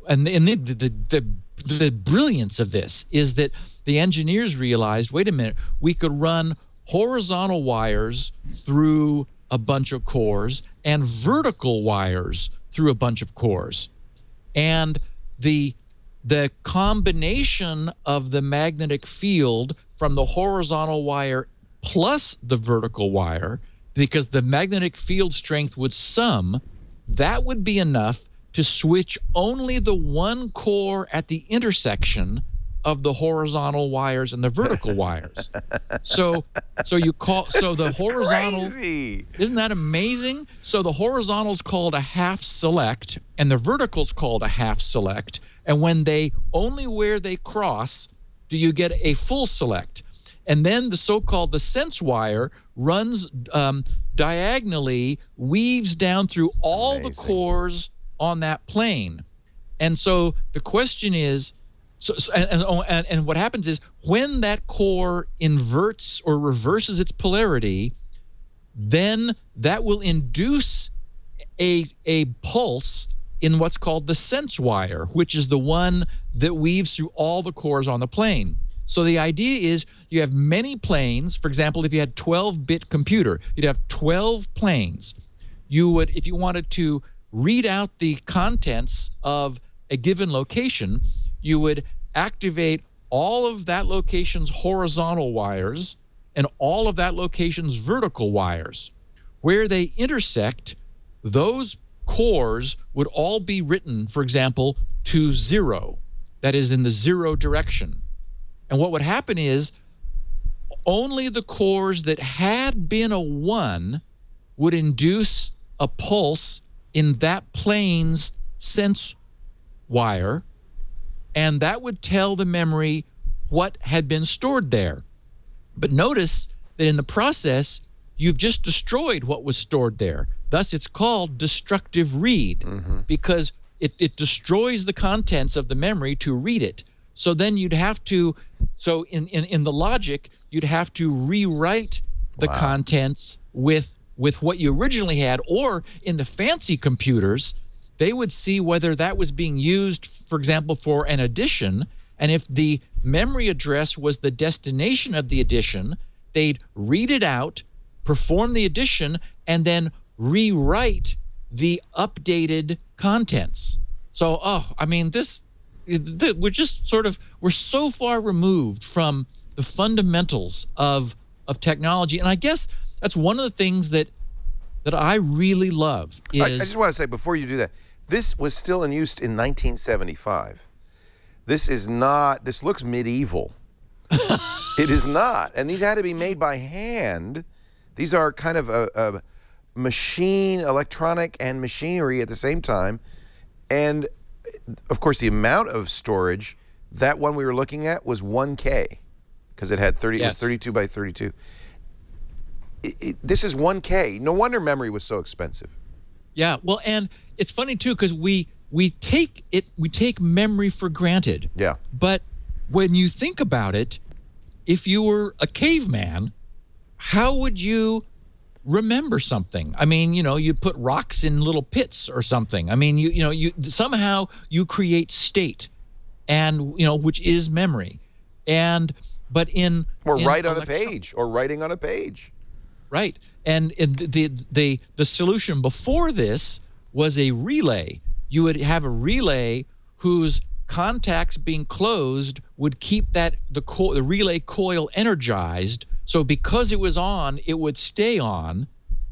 And, and the, the, the, the brilliance of this is that the engineers realized wait a minute, we could run horizontal wires through a bunch of cores and vertical wires through a bunch of cores. And the the combination of the magnetic field from the horizontal wire plus the vertical wire, because the magnetic field strength would sum, that would be enough to switch only the one core at the intersection of the horizontal wires and the vertical wires. So so you call so the is horizontal crazy. isn't that amazing? So the horizontal is called a half select and the vertical is called a half select. And when they only where they cross do you get a full select. And then the so-called the sense wire runs um, diagonally, weaves down through all the cores on that plane. And so the question is, so, so and, oh, and and what happens is when that core inverts or reverses its polarity, then that will induce a a pulse in what's called the sense wire, which is the one that weaves through all the cores on the plane. So the idea is you have many planes. For example, if you had 12-bit computer, you'd have 12 planes. You would, if you wanted to read out the contents of a given location, you would activate all of that location's horizontal wires and all of that location's vertical wires. Where they intersect, those cores would all be written, for example, to zero, that is in the zero direction. And what would happen is only the cores that had been a one would induce a pulse in that plane's sense wire, and that would tell the memory what had been stored there. But notice that in the process, you've just destroyed what was stored there. Thus, it's called destructive read mm-hmm. because it, it destroys the contents of the memory to read it. So then you'd have to, so in, in, in the logic, you'd have to rewrite the contents with with what you originally had, or in the fancy computers, they would see whether that was being used, for example, for an addition. And if the memory address was the destination of the addition, they'd read it out, perform the addition, and then rewrite the updated contents. So, oh, I mean, this, th- we're just sort of, we're so far removed from the fundamentals of of technology. And I guess that's one of the things that that I really love is I, I just want to say before you do that, this was still in use in 1975. This is not. This looks medieval. it is not, and these had to be made by hand. These are kind of a, a machine, electronic, and machinery at the same time, and of course the amount of storage. That one we were looking at was 1K because it had 30. It was 32 by 32. It, it, this is 1K. No wonder memory was so expensive. Yeah, well, and it's funny too because we we take it we take memory for granted. Yeah. But when you think about it, if you were a caveman, how would you remember something? I mean, you know, you put rocks in little pits or something. I mean, you you know, you somehow you create state, and you know, which is memory, and but in Or in write on a page, or writing on a page. Right. And, and the, the the solution before this was a relay. You would have a relay whose contacts being closed would keep that the co- the relay coil energized. So because it was on, it would stay on,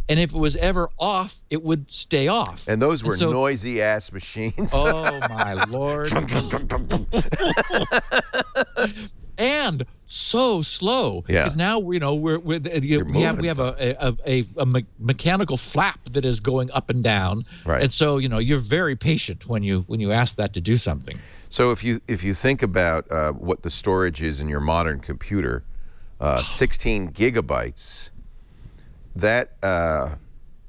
and if it was ever off, it would stay off. And those were so- noisy ass machines. Oh my [laughs] lord! [laughs] and so slow. Yeah. Because now you know we're, we're you we have we have a a, a, a me- mechanical flap that is going up and down. Right. And so you know you're very patient when you when you ask that to do something. So if you if you think about uh, what the storage is in your modern computer, uh, [sighs] 16 gigabytes, that uh,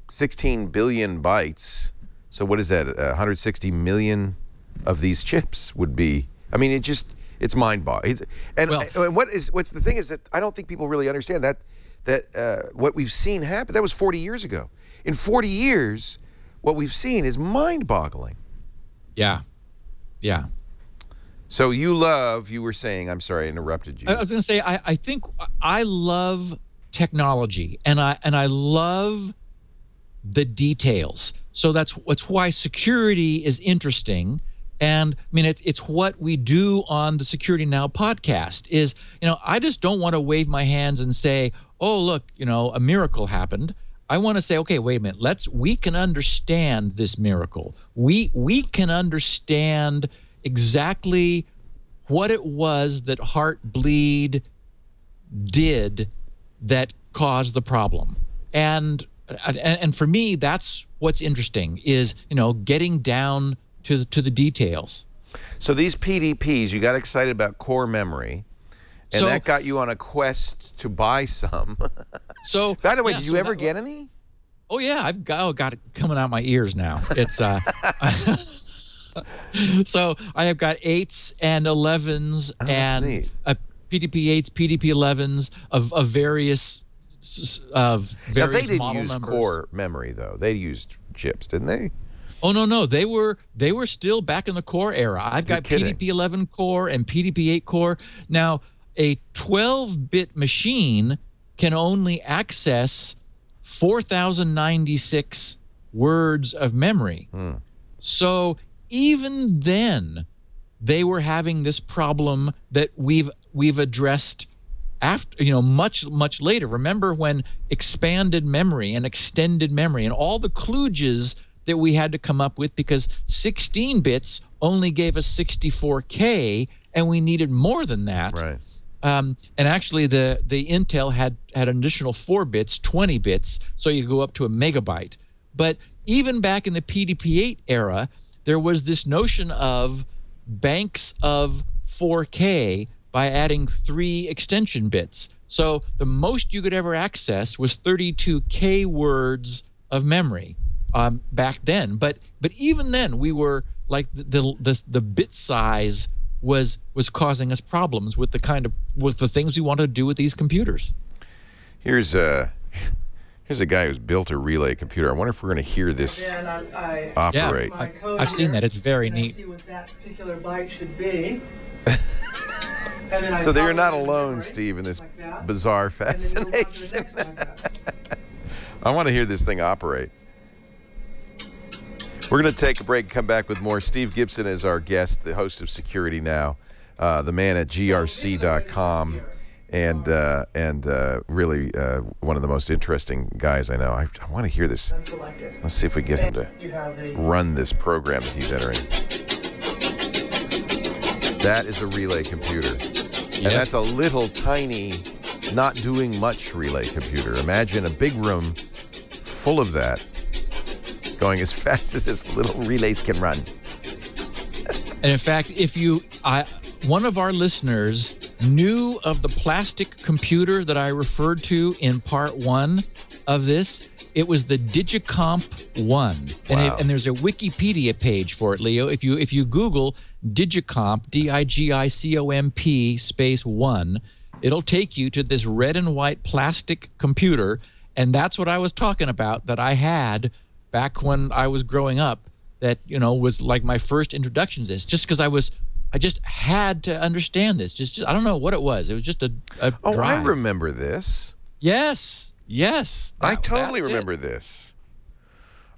16 billion bytes. So what is that? Uh, 160 million of these chips would be. I mean, it just it's mind boggling. And, Well- and what is what's the thing is that I don't think people really understand that that uh, what we've seen happen. That was 40 years ago. In 40 years, what we've seen is mind boggling. Yeah. Yeah. So you love, you were saying, I'm sorry, I interrupted you. I was going to say I, I think I love technology and I and I love the details. So that's that's why security is interesting. And I mean it's it's what we do on the Security Now podcast is, you know, I just don't want to wave my hands and say, "Oh, look, you know, a miracle happened." I want to say, "Okay, wait a minute. Let's we can understand this miracle. We we can understand exactly what it was that Heartbleed did that caused the problem. And, and and for me, that's what's interesting is you know getting down to the, to the details. so these PDPs, you got excited about core memory. And so, that got you on a quest to buy some. [laughs] so By the way, yeah, did you so ever that- get any? Oh yeah, I've got, oh, got it coming out my ears now. It's uh [laughs] so I have got eights and elevens Oh, and uh, PDP eights, PDP elevens of, of various of Now, they didn't use numbers. core memory though. They used chips, didn't they? Oh no, no, they were they were still back in the core era. I've You're got kidding. PDP 11 core and PDP 8 core. Now, a 12-bit machine can only access 4096 words of memory. Hmm. So, even then they were having this problem that we've we've addressed after you know much much later remember when expanded memory and extended memory and all the kludges that we had to come up with because 16 bits only gave us 64k and we needed more than that. Right. um, and actually the the intel had had an additional four bits 20 bits so you go up to a megabyte. But even back in the pdp-8 era there was this notion of banks of 4k by adding three extension bits. So the most you could ever access was 32k words of memory um, back then but but even then we were like the the, the, the bit size was was causing us problems with the kind of with the things we wanted to do with these computers. Here's a here's a guy who's built a relay computer. I wonder if we're going to hear this And I, I operate. my code I've seen that. It's very and I neat. see what that particular byte should be. And then I [laughs] So that you're not alone, Steve, in this like bizarre and then it goes on to the fascination. I [laughs] want to hear this thing operate. We're going to take a break and come back with more. Steve Gibson is our guest, the host of Security Now, uh, the man at grc.com, and uh, and uh, really uh, one of the most interesting guys I know. I, I want to hear this. And select it. Let's see if we get him to You have a run this program that he's entering. That is a relay computer. And that's a little tiny, not doing much relay computer. Imagine a big room full of that going as [laughs] fast as its little relays can run. [laughs] And in fact, if you, I, one of our listeners knew of the plastic computer that I referred to in part one of this. It was the Digicomp One, and, it, and there's a Wikipedia page for it, Leo. If you if you Google Digicomp, D-I-G-I-C-O-M-P space one, it'll take you to this red and white plastic computer, and that's what I was talking about that I had back when I was growing up. That you know was like my first introduction to this, just because I was. I just had to understand this. Just, just I don't know what it was. It was just a, a Oh, drive. I remember this. Yes, yes. I totally that's it. remember this.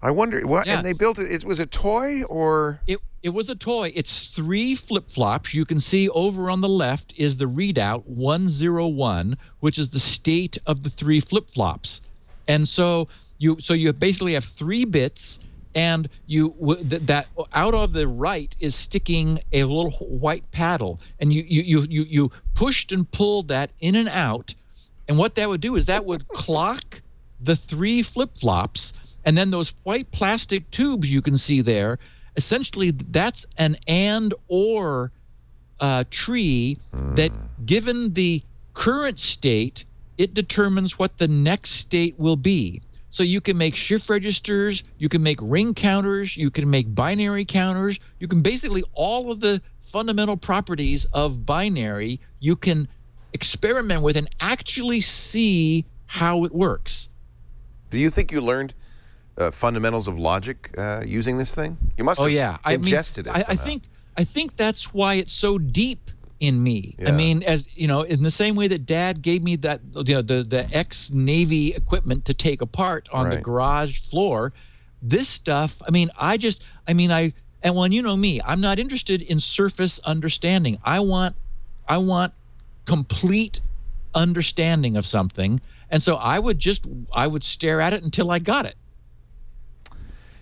I wonder what, Yeah. and they built it. It was a toy or It it was a toy. It's three flip flops. You can see over on the left is the readout 101, which is the state of the three flip flops. And so you so you basically have three bits and you that out of the right is sticking a little white paddle and you you you you, you pushed and pulled that in and out and what that would do is that would clock the three flip flops, and then those white plastic tubes you can see there. Essentially, that's an and or uh, tree that, given the current state, it determines what the next state will be. So you can make shift registers, you can make ring counters, you can make binary counters, you can basically all of the fundamental properties of binary you can experiment with and actually see how it works. do you think you learned uh, fundamentals of logic uh, using this thing? You must Oh have yeah, I mean, ingested it. I, I think I think that's why it's so deep in me. Yeah. I mean, as you know, in the same way that Dad gave me that you know the the ex Navy equipment to take apart on the garage floor, this stuff. I mean, I just I mean I and when you know me, I'm not interested in surface understanding. I want I want complete understanding of something. And so I would just I would stare at it until I got it.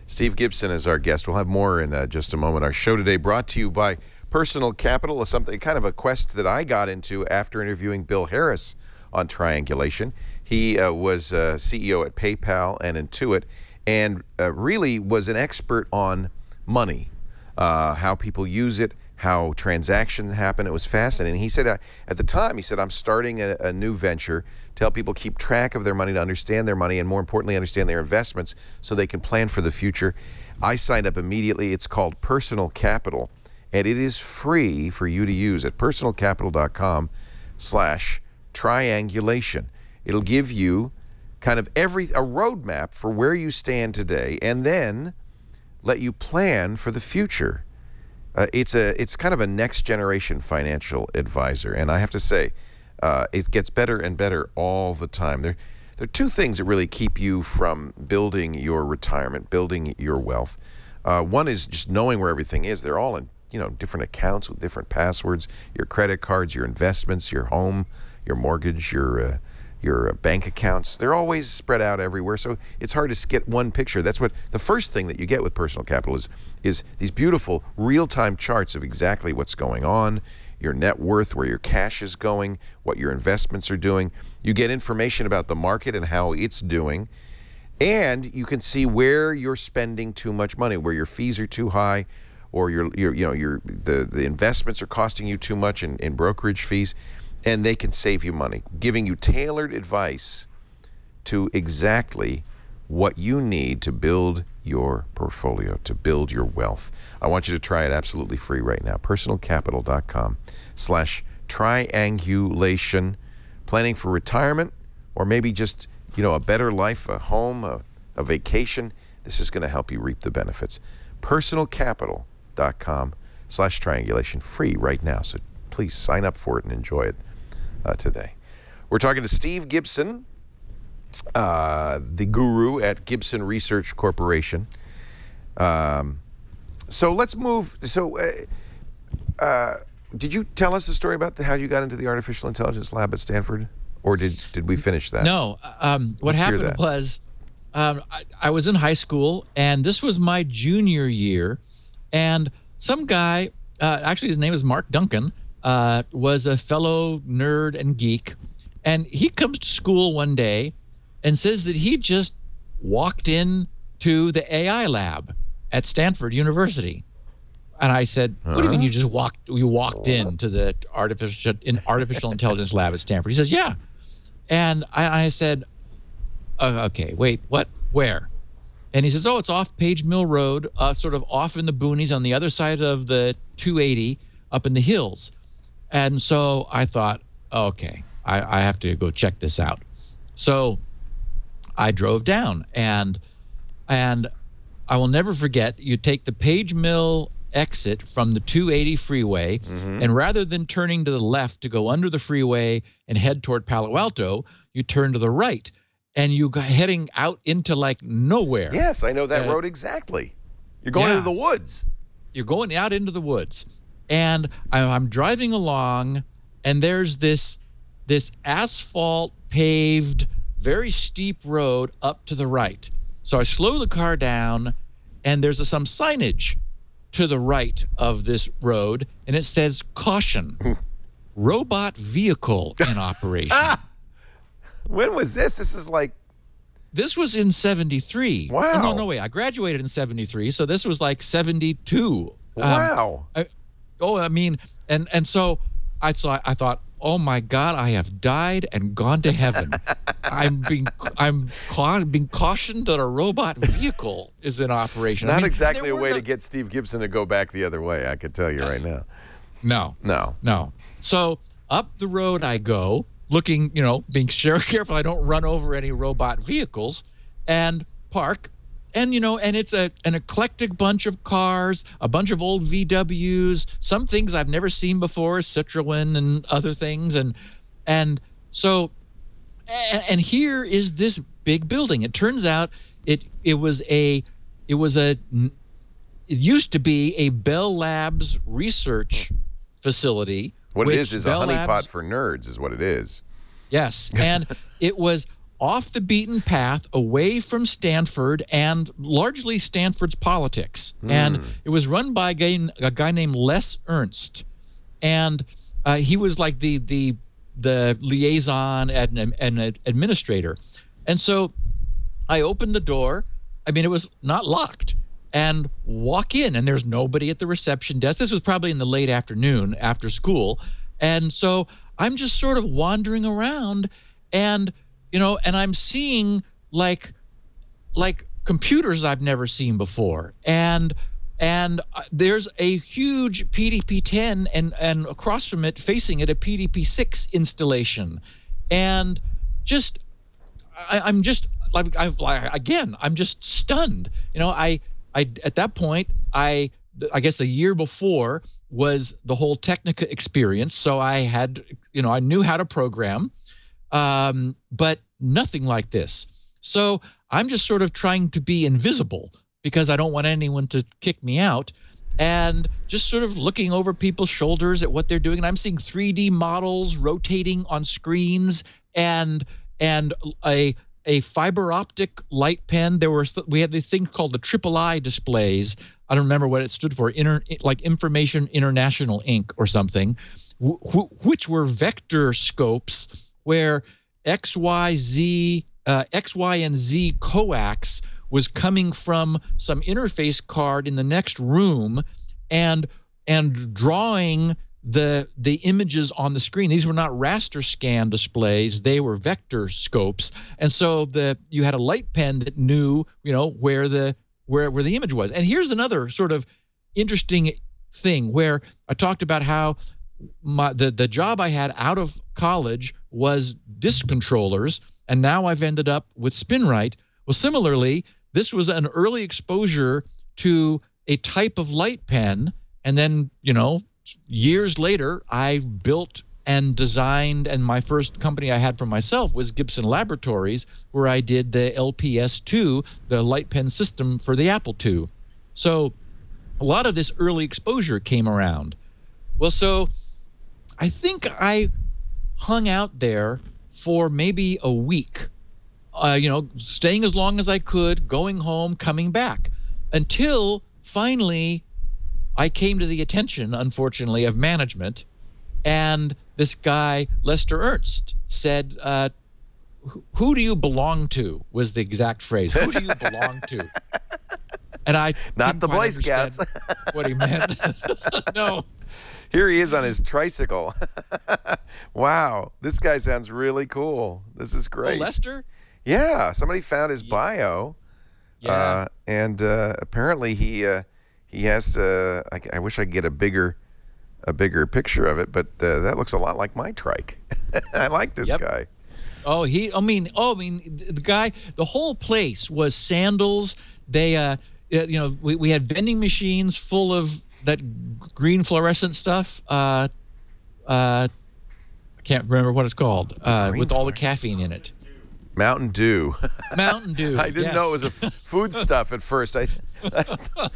Steve Gibson is our guest. We'll have more in uh, just a moment. Our show today brought to you by Personal Capital, is something kind of a quest that I got into after interviewing Bill Harris on triangulation. He uh, was uh, CEO at PayPal and Intuit, and uh, really was an expert on money, uh, how people use it, how transactions happen. It was fascinating. He said uh, at the time, he said, I'm starting a, a new venture to help people keep track of their money, to understand their money, and more importantly, understand their investments so they can plan for the future. I signed up immediately. It's called Personal Capital, and it is free for you to use at personalcapital.com slash triangulation. It'll give you kind of every a roadmap for where you stand today and then let you plan for the future. Uh, it's a it's kind of a next generation financial advisor, and I have to say, uh, it gets better and better all the time. There, there are two things that really keep you from building your retirement, building your wealth. Uh, one is just knowing where everything is. They're all in you know different accounts with different passwords. Your credit cards, your investments, your home, your mortgage, your uh, your uh, bank accounts. They're always spread out everywhere, so it's hard to get one picture. That's what the first thing that you get with personal capital is is these beautiful real-time charts of exactly what's going on, your net worth, where your cash is going, what your investments are doing. You get information about the market and how it's doing, and you can see where you're spending too much money, where your fees are too high, or your, your you know your the the investments are costing you too much in, in brokerage fees and they can save you money, giving you tailored advice to exactly what you need to build your portfolio, to build your wealth. I want you to try it absolutely free right now. Personalcapital.com slash triangulation. Planning for retirement or maybe just, you know, a better life, a home, a, a vacation. This is going to help you reap the benefits. Personalcapital.com slash triangulation. Free right now. So please sign up for it and enjoy it uh, today. We're talking to Steve Gibson, uh, the guru at Gibson Research Corporation. Um, so let's move. So, uh, uh, did you tell us a story about the, how you got into the artificial intelligence lab at Stanford, or did did we finish that? No. Um, what Let's happened was um, I, I was in high school, and this was my junior year, and some guy, uh, actually his name is Mark Duncan, uh, was a fellow nerd and geek, and he comes to school one day and says that he just walked in to the AI lab at Stanford University. And I said, "What do you mean you just walked? You walked in to the artificial in artificial intelligence lab at Stanford?" He says, "Yeah." And I, I said, uh, "Okay, wait, what? Where?" And he says, "Oh, it's off Page Mill Road, uh, sort of off in the boonies on the other side of the 280, up in the hills." And so I thought, okay, I, I have to go check this out. So I drove down and and I will never forget you take the Page Mill exit from the 280 freeway and rather than turning to the left to go under the freeway and head toward Palo Alto, you turn to the right and you go heading out into like nowhere. Yes, I know that Uh, road exactly. You're going yeah. into the woods. you're going out into the woods and i'm driving along and there's this this asphalt paved very steep road up to the right so i slow the car down and there's a, some signage to the right of this road and it says caution [laughs] robot vehicle in operation [laughs] When was this? This is like this was in 73 Oh, Wow. no no wait i graduated in 73 so this was like 72 Um, wow. I, oh, I mean, and and so I thought I thought, oh my God, I have died and gone to heaven. [laughs] I'm being I'm ca- being cautioned that a robot vehicle is in operation. I Not mean, exactly a way no- to get Steve Gibson to go back the other way. I could tell you right now. no, No. no. So up the road I go, looking, you know, being sure [laughs] careful I don't run over any robot vehicles, and park. And you know, and it's a an eclectic bunch of cars, a bunch of old VWs, some things I've never seen before, Citroen and other things, and and so and, and here is this big building. It turns out it it was a it was a it used to be a Bell Labs research facility. What it is is a honeypot for nerds, is what it is. Yes, and [laughs] it was off the beaten path, away from Stanford and largely Stanford's politics. And it was run by a guy, a guy named Les Earnest, and uh, he was like the the the liaison and an administrator. And so I opened the door. I mean, it was not locked. And walk in, and there's nobody at the reception desk. This was probably in the late afternoon after school. And so I'm just sort of wandering around and, you know, and I'm seeing like, like computers I've never seen before. And, and uh, there's a huge PDP-10 and and across from it facing it a PDP-6 installation and just I, I'm just like I again I'm just stunned you know I I at that point I I guess a year before was the whole Technica experience so I had you know I knew how to program um, but nothing like this so I'm just sort of trying to be invisible because I don't want anyone to kick me out. And just sort of looking over people's shoulders at what they're doing. And I'm seeing 3D models rotating on screens and and a a fiber optic light pen. There were we had this thing called the triple I displays. I don't remember what it stood for. Inter, like Information International Inc. or something, which were vector scopes where X Y Z uh, X Y and Z coax was coming from some interface card in the next room and and drawing the the images on the screen these were not raster scan displays they were vector scopes and so the you had a light pen that knew you know where the where where the image was and here's another sort of interesting thing where i talked about how my the the job i had out of college was disk controllers and now i've ended up with spinrite well similarly this was an early exposure to a type of light pen. And then, you know, years later, I built and designed, and my first company I had for myself was Gibson Laboratories, where I did the LPS2, the light pen system for the Apple II. So a lot of this early exposure came around. Well, so I think I hung out there for maybe a week uh, you know, staying as long as I could, going home, coming back, until finally I came to the attention, unfortunately, of management. And this guy, Lester Earnest, said, uh, Who do you belong to? was the exact phrase. Who do you belong to? And I [laughs] not the Boy Scouts. what he meant. [laughs] no. Here he is on his tricycle. [laughs] wow, this guy sounds really cool. This is great. Oh, Lester? Yeah, somebody found his bio. Yeah. Uh, and uh, apparently he uh, he has. Uh, I, I, wish I could get a bigger a bigger picture of it, but uh, that looks a lot like my trike. [laughs] I like this yep. guy. Oh, he. I mean, oh, I mean, the guy. The whole place was sandals. They, uh, you know, we, we had vending machines full of that green fluorescent stuff. Uh, uh, I can't remember what it's called. Uh, with all the caffeine in it. Mountain Dew. Mountain [laughs] Dew. I didn't yes. know it was a food stuff at first. I, I, [laughs]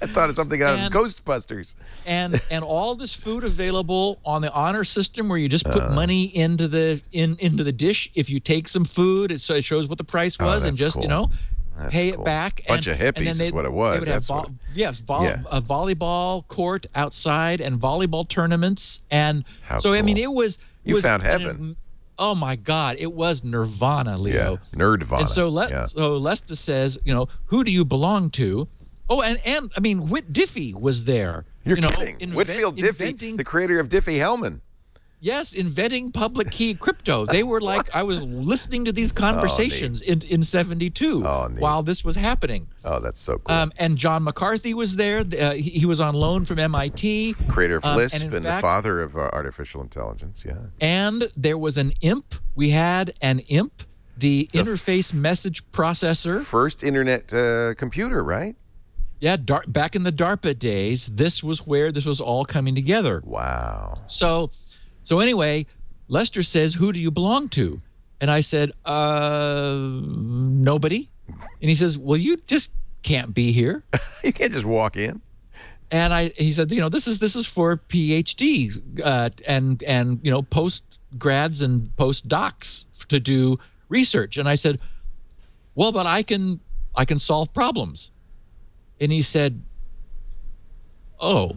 [laughs] I thought of something out and, of Ghostbusters. And and all this food available on the honor system where you just put Uh. money into the in into the dish if you take some food. It so it shows what the price Oh, was and that's just you know That's pay cool. it back. Bunch and, of and hippies is what it they was. have That's vol- what- yes, vol- Yeah. a volleyball court outside and volleyball tournaments and How so I mean it was. You was found an- heaven. oh my God! It was Nirvana, Leo. Yeah, Nerdvana. And so Le- yeah. so Lester says, you know, who do you belong to? Oh, and and I mean, Whit Diffie was there. You're you know, kidding. invent- Whitfield Diffie, the creator of Diffie-Hellman. yes, inventing public key crypto. They were like, [laughs] I was listening to these conversations in in '72 Oh, while this was happening. Oh, that's so cool. Um, and John McCarthy was there. Uh, he, he was on loan from MIT. creator of um, Lisp and and, in the father of uh, artificial intelligence. Yeah. And there was an IMP. We had an IMP, the The interface message processor. First internet uh, computer, right? Yeah, dar- back in the DARPA days, this was where this was all coming together. Wow. So, so anyway, Lester says, "Who do you belong to?" And I said, "Uh, nobody." And he says, "Well, you just can't be here." [laughs] You can't just walk in. And I, he said, "You know, this is this is for PhDs uh, and and you know post grads and post docs to do research." And I said, "Well, but I can I can solve problems." And he said, "Oh,"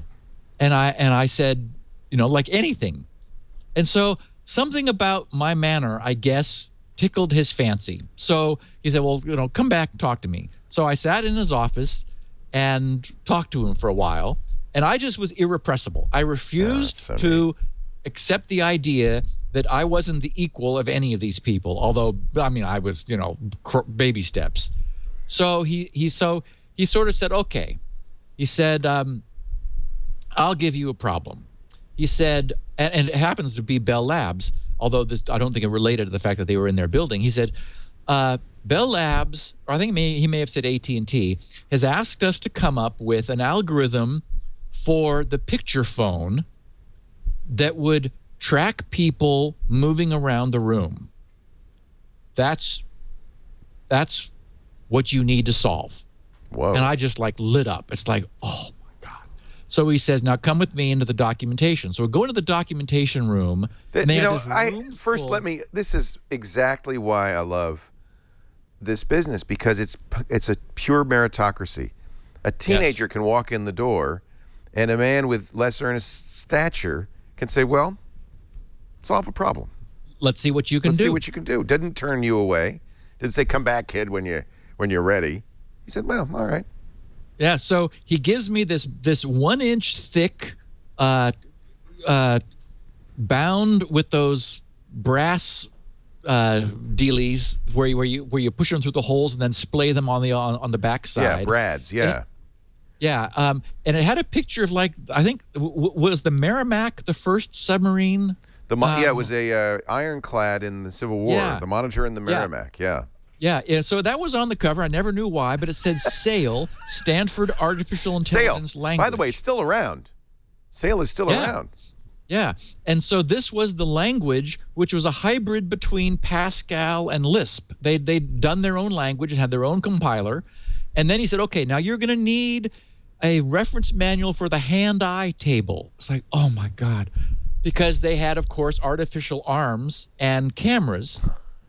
and I and I said, "You know, like anything." And so something about my manner, I guess, tickled his fancy. So he said, Well, you know, come back and talk to me. So I sat in his office and talked to him for a while. And I just was irrepressible. I refused so to accept the idea that I wasn't the equal of any of these people. Although, I mean, I was, you know, cr- baby steps. So he he so he sort of said, okay. He said, um, I'll give you a problem. He said, and, and it happens to be Bell Labs, although this I don't think it related to the fact that they were in their building. He said, uh, Bell Labs, or I think may, he may have said AT and T, has asked us to come up with an algorithm for the picture phone that would track people moving around the room. That's that's what you need to solve. Whoa. And I just like lit up. It's like, oh my God. So he says, now come with me into the documentation. So we go into the documentation room. That- they you know, I first let me. This is exactly why I love this business because it's it's a pure meritocracy. A teenager can walk in the door, and a man with Les Earnest stature can say, "Well, solve a problem. Let's see what you can Let's do. see what you can do." Didn't turn you away. Didn't say, "Come back, kid, when you when you're ready." He said, "Well, all right." Yeah, so he gives me this this one inch thick, uh, uh, bound with those brass uh, dealies where you where you where you push them through the holes and then splay them on the on, on the backside. Yeah, brads. Yeah. Yeah, um, and it had a picture of like I think was the Merrimack the first submarine. The mo- yeah, it Um, was a uh, ironclad in the Civil War. Yeah. The Monitor and the Yeah. Yeah. Yeah, yeah, so that was on the cover. I never knew why, but it said SAIL, Stanford Artificial. Intelligence Language. By the way, it's still around. Sail is still Yeah. around. Yeah. And so this was the language, which was a hybrid between Pascal and Lisp. They, they'd done their own language and had their own compiler. And then he said, okay, now you're going to need a reference manual for the hand eye table. It's like, oh my God. Because they had, of course, artificial arms and cameras.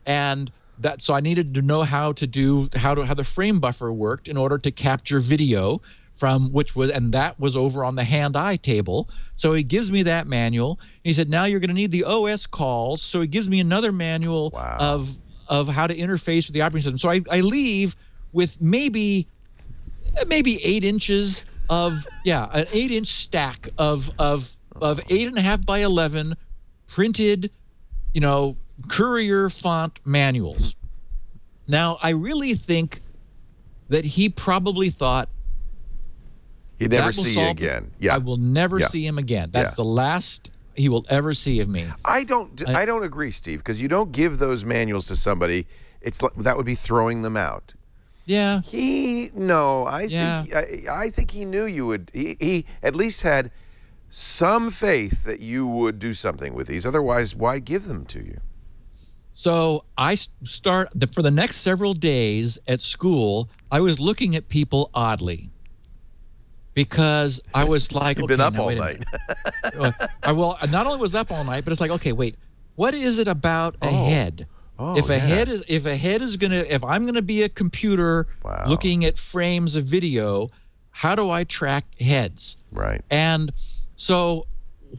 And that, so I needed to know how to do, how to, how the frame buffer worked in order to capture video from which was and that was over on the hand eye table. So he gives me that manual. He said now you're going to need the os calls. So he gives me another manual Wow. of of how to interface with the operating system. So i, I leave with maybe maybe eight inches of yeah an eight inch stack of of of eight and a half by 11 printed you know courier font manuals now i really think that he probably thought He'd never see you again. Yeah. I will never Yeah. see him again. That's Yeah. the last he will ever see of me. I don't. I, don't agree, Steve, because you don't give those manuals to somebody. It's like, that would be throwing them out. Yeah. He no. I Yeah. think I, I think he knew you would. He, he at least had some faith that you would do something with these. Otherwise, why give them to you? So I start the, for the next several days at school. I was looking at people oddly because I was [laughs] like, You've okay, been up all night. [laughs] I well, not only was up all night, but it's like, okay, wait, what is it about a oh. head? Oh, if a yeah. head is if a head is gonna if I'm gonna be a computer Wow. looking at frames of video, how do I track heads? right. And so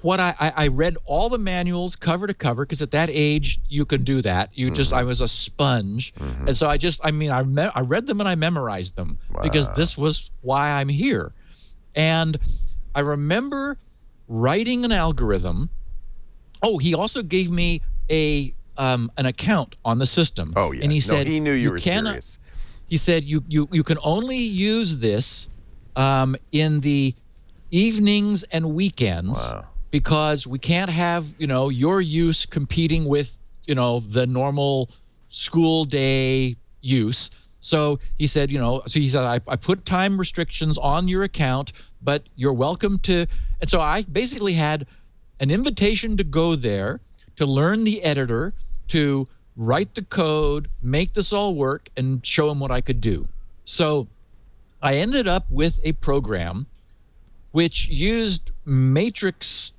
what I, I, I read all the manuals cover to cover because at that age you can do that. You just Mm-hmm. I was a sponge, and so I just I mean I me- I read them and I memorized them because this was why I'm here, and I remember writing an algorithm. Oh, he also gave me a um, an account on the system. Oh yeah. and he no, said he knew you, were cannot, serious. he said you you you can only use this um, in the evenings and weekends Wow. Because we can't have you know your use competing with you know the normal school day use. So he said you know so he said I, I put time restrictions on your account but you're welcome to and so i basically had an invitation to go there to learn the editor to write the code make this all work and show him what i could do. So i ended up with a program which used matrix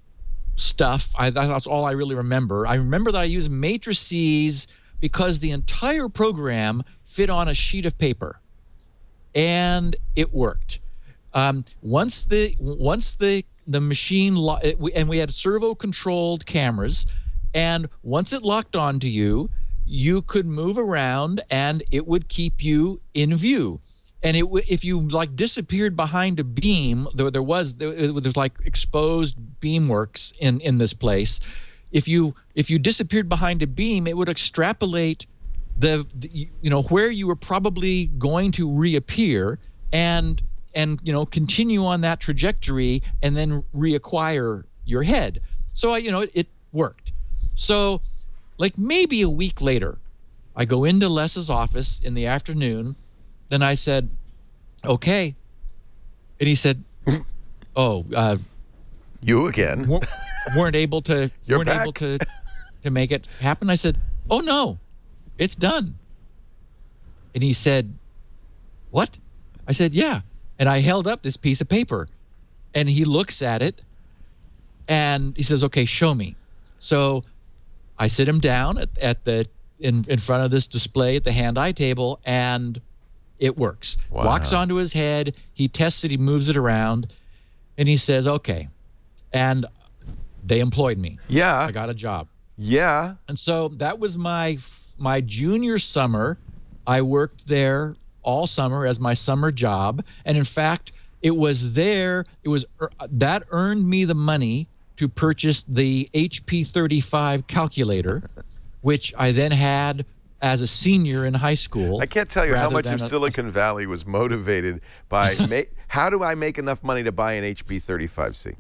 stuff. I, that's all I really remember. I remember that I used matrices because the entire program fit on a sheet of paper, and it worked. Um, once the once the the machine lo- it, we, and we had servo controlled cameras, and once it locked onto you, you could move around and it would keep you in view. And it if you like disappeared behind a beam there, there was there, there's like exposed beamworks in in this place. If you if you disappeared behind a beam it would extrapolate the, the you know where you were probably going to reappear and and you know continue on that trajectory and then reacquire your head. So I, you know it, it worked. So like maybe a week later i go into Les's office in the afternoon then I said, okay. And he said, [laughs] oh, uh, You again. weren't able to [laughs] You're weren't able to to make it happen. I said, oh no, it's done. And he said, what? I said, yeah. And I held up this piece of paper, and he looks at it, and he says, okay, show me. So I sit him down at, at the in in front of this display at the hand-eye table, and it works. Wow. Locks onto his head. He tests it. He moves it around, and he says, "Okay." And they employed me. Yeah. I got a job, Yeah. and so that was my my junior summer. I worked there all summer as my summer job, and in fact, it was there. It was er, that earned me the money to purchase the HP 35 calculator, which I then had as a senior in high school. I can't tell you how much of Silicon Valley was motivated by [laughs] how do I make enough money to buy an HP 35C?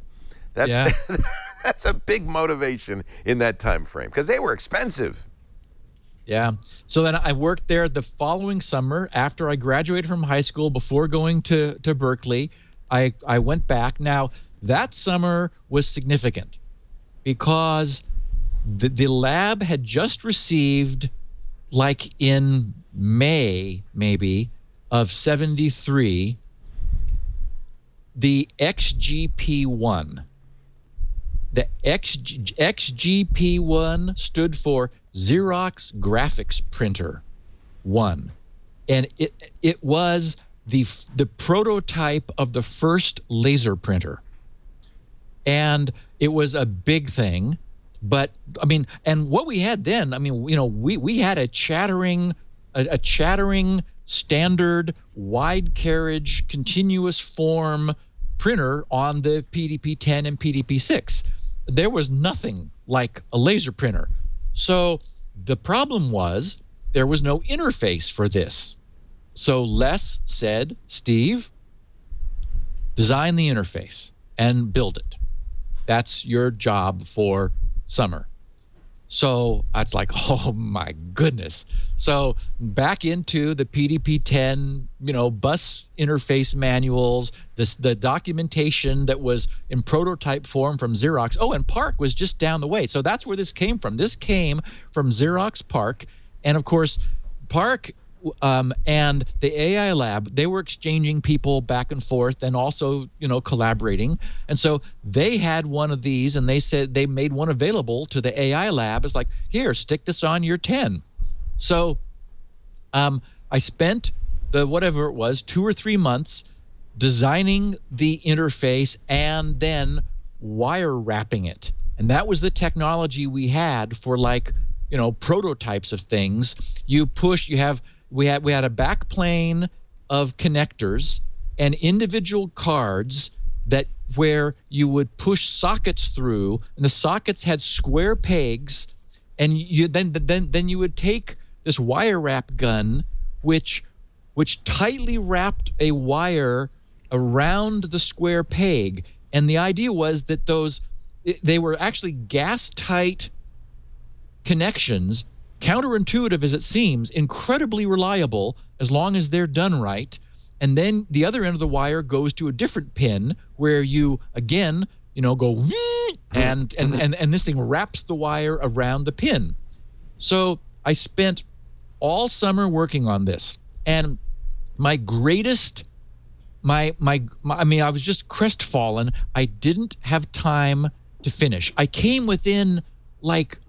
That's Yeah. [laughs] that's a big motivation in that time frame because they were expensive. Yeah. So then I worked there the following summer after I graduated from high school before going to, to Berkeley. I, I went back. Now, that summer was significant because the, the lab had just received, like in May, maybe, of 73, the XGP1. The XG, XGP1 stood for Xerox Graphics Printer 1. And it it was the the prototype of the first laser printer. And it was a big thing, but I mean, and what we had then, I mean, you know, we we had a chattering a, a chattering standard wide carriage continuous form printer on the PDP 10 and PDP 6. There was nothing like a laser printer. So the problem was there was no interface for this. So Les said, Steve, design the interface and build it. That's your job for summer. So it's like, [laughs] oh my goodness. So back into the PDP 10, you know, bus interface manuals, this the documentation that was in prototype form from Xerox. Oh, and PARC was just down the way. So that's where this came from. This came from Xerox PARC. And of course, PARC um, and the AI lab, they were exchanging people back and forth and also, you know, collaborating. And so they had one of these and they said they made one available to the AI lab. It's like, here, stick this on your 10. So um, I spent the whatever it was, two or three months designing the interface and then wire wrapping it. And that was the technology we had for like, you know, prototypes of things. You push, you have we had we had a back plane of connectors and individual cards that where you would push sockets through and the sockets had square pegs and you then then then you would take this wire wrap gun which which tightly wrapped a wire around the square peg. And the idea was that those they were actually gas tight connections counterintuitive as it seems incredibly reliable as long as they're done right. And then the other end of the wire goes to a different pin where you again you know go and and and, and this thing wraps the wire around the pin. So i spent all summer working on this. And my greatest my, my my i mean i was just crestfallen. I didn't have time to finish. I came within like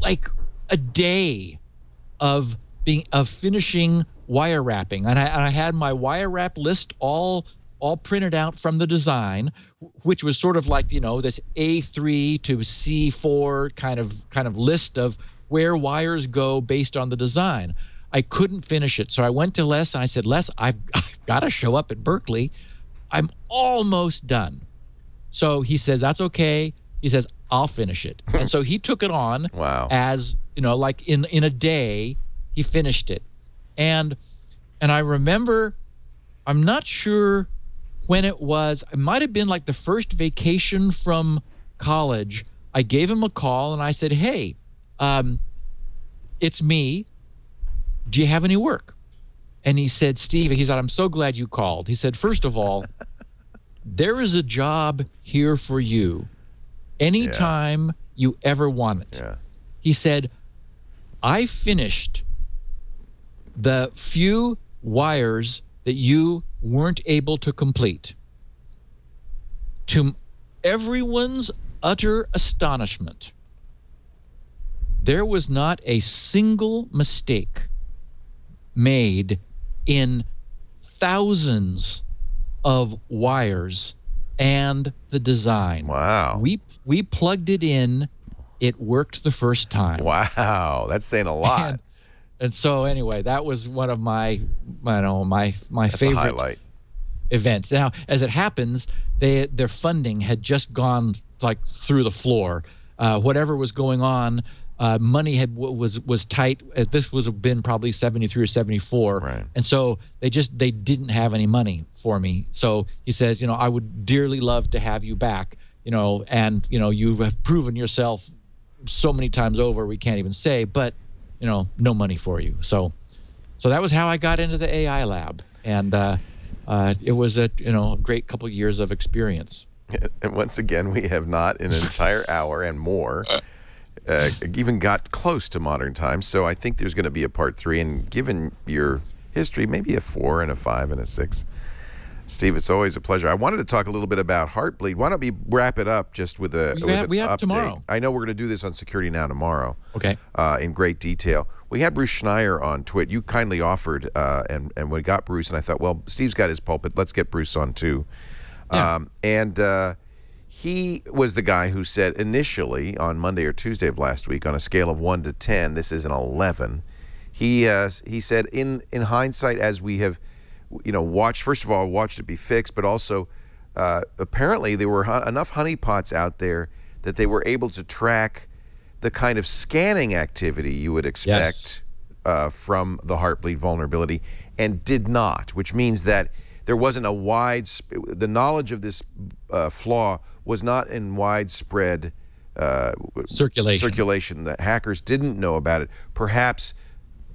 like a day of being of finishing wire wrapping and I, and I had my wire wrap list all all printed out from the design which was sort of like you know this a3 to c4 kind of kind of list of where wires go based on the design i couldn't finish it so i went to Les and i said Les i've, [laughs] I've got to show up at Berkeley. I'm almost done. So he says, That's okay. He says, I'll finish it. and so he took it on [laughs] Wow. as, you know, like in, in a day, he finished it. And and I remember, I'm not sure when it was. It might have been like the first vacation from college. I gave him a call and I said, Hey, um, it's me. Do you have any work? And he said, Steve, he said, I'm so glad you called. He said, First of all, [laughs] there is a job here for you anytime you ever want it. Yeah. He said, I finished the few wires that you weren't able to complete. To everyone's utter astonishment, there was not a single mistake made in thousands of wires and the design. Wow. We we plugged it in. It worked the first time. Wow. That's saying a lot. And, and so anyway, that was one of my, I don't know my my That's favorite highlight. events. Now, as it happens, they their funding had just gone like through the floor. Uh, whatever was going on, uh, money had was was tight. Uh, This was been probably seventy three or seventy four, Right. and so they just they didn't have any money for me. So he says, you know, I would dearly love to have you back. You know, and you know you have proven yourself so many times over we can't even say, but you know, no money for you. So, so that was how I got into the AI lab, and uh, uh, it was a you know a great couple years of experience. [laughs] And once again, we have not in an entire hour and more uh, even got close to modern times. So I think there's going to be a part three. And given your history, maybe a four and a five and a six. Steve, it's always a pleasure. I wanted to talk a little bit about Heartbleed. Why don't we wrap it up just with a We with have- we have update? tomorrow. I know we're going to do this on Security Now tomorrow. Okay. uh, in great detail. We had Bruce Schneier on TWiT. You kindly offered, uh, and and we got Bruce, and I thought, well, Steve's got his pulpit. Let's get Bruce on too. Yeah. Um, and uh, he was the guy who said initially on Monday or Tuesday of last week, on a scale of one to ten, this is an eleven. He uh, he said in in hindsight, as we have, you know, watched first of all watched it be fixed, but also uh, apparently there were enough honeypots out there that they were able to track the kind of scanning activity you would expect uh, from the Heartbleed vulnerability and did not, which means that there wasn't a wide, the knowledge of this uh, flaw was not in widespread uh, Circulation. circulation. That hackers didn't know about it. Perhaps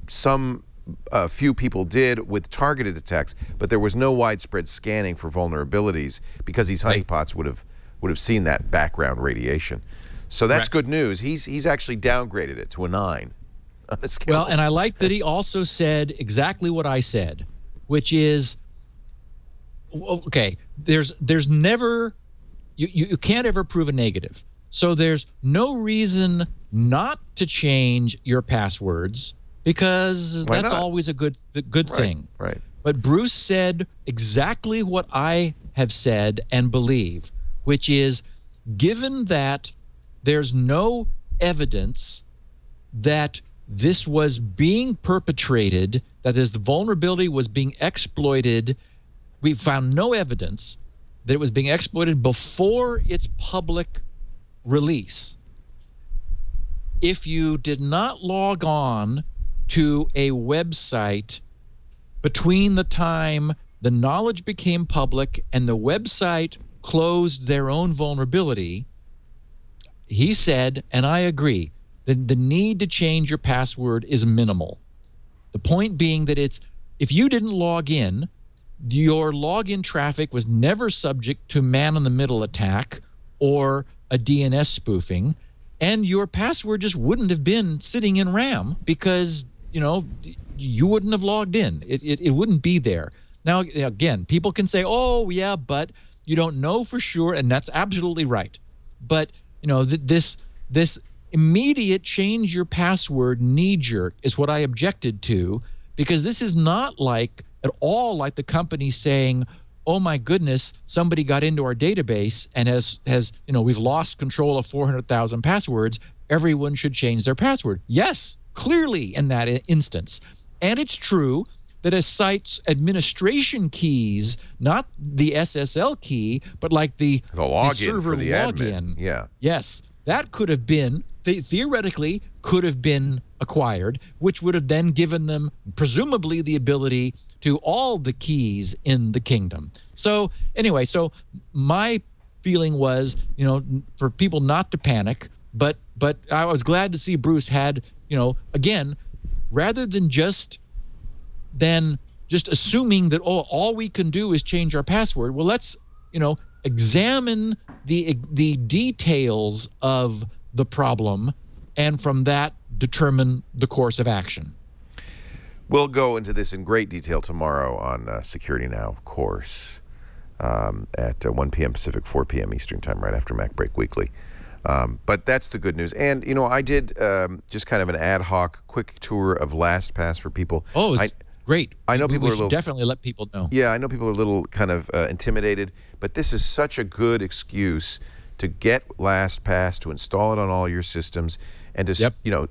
some uh, few people did with targeted attacks, but there was no widespread scanning for vulnerabilities because these honeypots would have would have seen that background radiation. So that's Correct. good news. He's he's actually downgraded it to a nine. on the scale Well, and I like that he also said exactly what I said, which is okay. There's there's never you, you, you can't ever prove a negative. So there's no reason not to change your passwords because Why that's not? always a good good Right, thing. right. But Bruce said exactly what I have said and believe, which is given that there's no evidence that this was being perpetrated, that this vulnerability was being exploited, we found no evidence that it was being exploited before its public release. If you did not log on to a website between the time the knowledge became public and the website closed their own vulnerability, he said, and I agree, that the need to change your password is minimal. The point being that it's if you didn't log in, your login traffic was never subject to man in the middle attack or a DNS spoofing, and your password just wouldn't have been sitting in RAM because you know you wouldn't have logged in. It, it, it wouldn't be there. Now again, people can say, "Oh yeah, but you don't know for sure," and that's absolutely right. But you know th- this this immediate change your password knee jerk is what I objected to because this is not like at all like the company saying, "Oh my goodness, somebody got into our database and has has you know we've lost control of 400,000 passwords. Everyone should change their password." Yes, clearly in that instance, and it's true that a site's administration keys, not the SSL key, but like the, The login server for the admin. login. Yeah. Yes, that could have been the, theoretically could have been acquired, which would have then given them presumably the ability to all the keys in the kingdom. So anyway, so my feeling was, you know, for people not to panic, but but I was glad to see Bruce had, you know, again, rather than just then just assuming that oh all we can do is change our password well let's you know examine the the details of the problem and from that determine the course of action We'll go into this in great detail tomorrow on uh, Security Now, of course, um, at uh, 1 p.m. Pacific, 4 p.m. Eastern Time, right after MacBreak Weekly. Um, but that's the good news. And, you know, I did um, just kind of an ad hoc quick tour of LastPass for people. oh it's I, great I know We- people we are a little- definitely let people know Yeah, I know people are a little kind of uh, intimidated, but this is such a good excuse to get LastPass, to install it on all your systems, and just Yep. you know,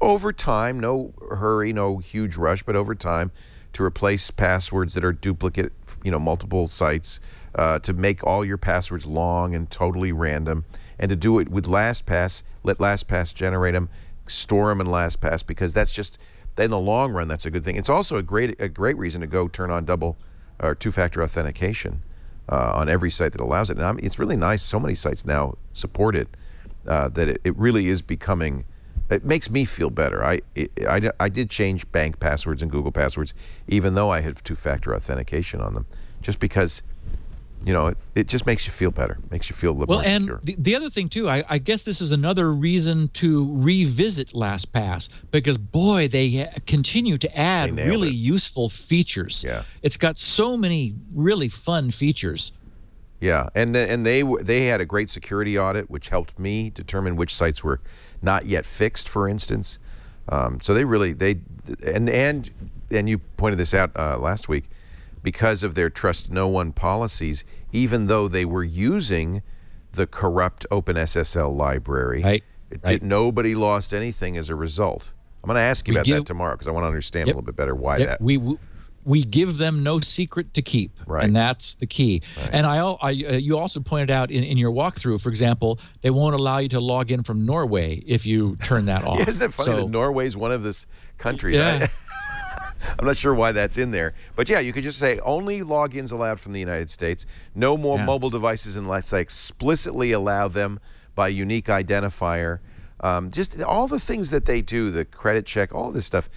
over time, no hurry, no huge rush, but over time, to replace passwords that are duplicate, you know, multiple sites, uh, to make all your passwords long and totally random, and to do it with LastPass, let LastPass generate them, store them in LastPass, because that's just, in the long run, that's a good thing. It's also a great, a great reason to go turn on double or two-factor authentication uh, on every site that allows it. And I'm, it's really nice. So many sites now support it uh, that it, it really is becoming. It makes me feel better. I, it, I I did change bank passwords and Google passwords, even though I have two-factor authentication on them, just because, you know, it, it just makes you feel better. Makes you feel a little Well, more and secure. the, the other thing too, I, I guess this is another reason to revisit LastPass because boy, they uh, continue to add really it. useful features. Yeah. it's got so many really fun features. Yeah, and th- and they they had a great security audit, which helped me determine which sites were not yet fixed, for instance. Um, so they really they and and and you pointed this out uh, last week because of their trust no one policies. Even though they were using the corrupt OpenSSL library, Right, it right. did, nobody lost anything as a result. I'm going to ask you We about that tomorrow because I want to understand Yep. a little bit better why Yep, that. we w- we give them no secret to keep, Right. and that's the key. And I, I uh, you also pointed out in, in your walkthrough, for example, they won't allow you to log in from Norway if you turn that [laughs] off. Yeah, isn't it funny So- that Norway's one of this countries? Yeah. [laughs] I, am not sure why that's in there, but yeah, you could just say only logins allowed from the United States. No more Yeah. mobile devices unless I explicitly allow them by unique identifier. Um, just all the things that they do, the credit check, all this stuff,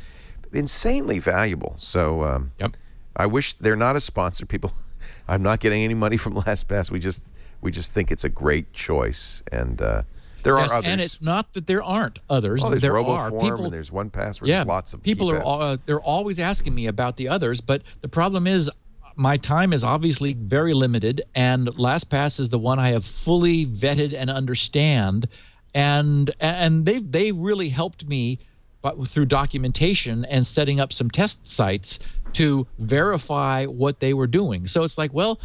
insanely valuable. So um, Yep. I wish they're not a sponsor. People, [laughs] I'm not getting any money from [laughs] LastPass. We just we just think it's a great choice, and uh, there Yes, are others. and it's not that there aren't others. Oh, there's there RoboForm are people. and there's 1Password. yeah, there's lots of people are uh, they're always asking me about the others, but the problem is my time is obviously very limited, and LastPass is the one I have fully vetted and understand, and and they they really helped me, but through documentation and setting up some test sites to verify what they were doing. So it's like, well,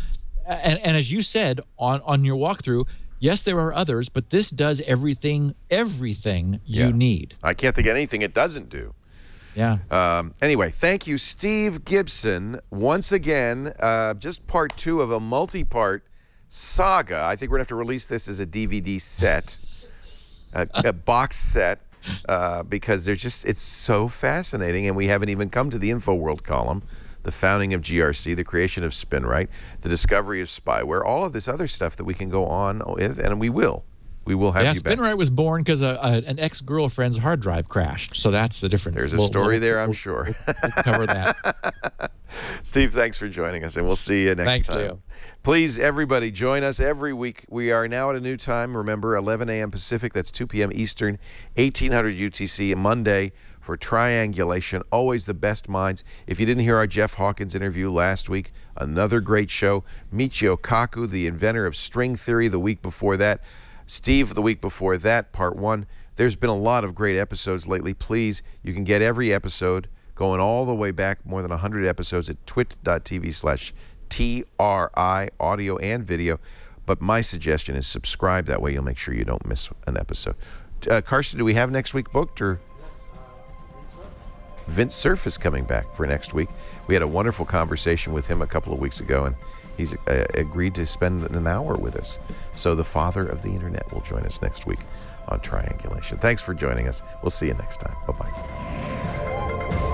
and, and as you said on on your walkthrough. Yes, there are others, but this does everything, everything you Yeah. need. I can't think of anything it doesn't do. Yeah. Um, anyway, thank you, Steve Gibson, once again. Uh, just part two of a multi-part saga. I think we're gonna have to release this as a DVD set, a, a box set, uh, because there's just it's so fascinating, and we haven't even come to the InfoWorld column. The founding of GRC, the creation of SpinRite, the discovery of spyware, all of this other stuff that we can go on with, and we will. We will have yeah, you back. SpinRite was born because an ex girlfriend's hard drive crashed. So that's the difference. There's a We'll- story we'll- there, I'm we'll- sure. We'll cover that. [laughs] Steve, thanks for joining us, and we'll see you next Thanks, time. Leo. Please, everybody, join us every week. We are now at a new time. Remember, 11 a.m. Pacific, that's 2 p.m. Eastern, 1800 UTC, Monday for triangulation. Always the best minds. If you didn't hear our Jeff Hawkins interview last week, another great show. Michio Kaku, the inventor of string theory, the week before that. Steve, the week before that, part one. There's been a lot of great episodes lately. Please, you can get every episode going all the way back, more than 100 episodes at twit.tv slash TRI, audio and video. But my suggestion is subscribe. That way you'll make sure you don't miss an episode. Uh, Carson, do we have next week booked or? Vint Cerf is coming back for next week. We had a wonderful conversation with him a couple of weeks ago, and he's uh, agreed to spend an hour with us. So the father of the internet will join us next week on Triangulation. Thanks for joining us. We'll see you next time. Bye bye.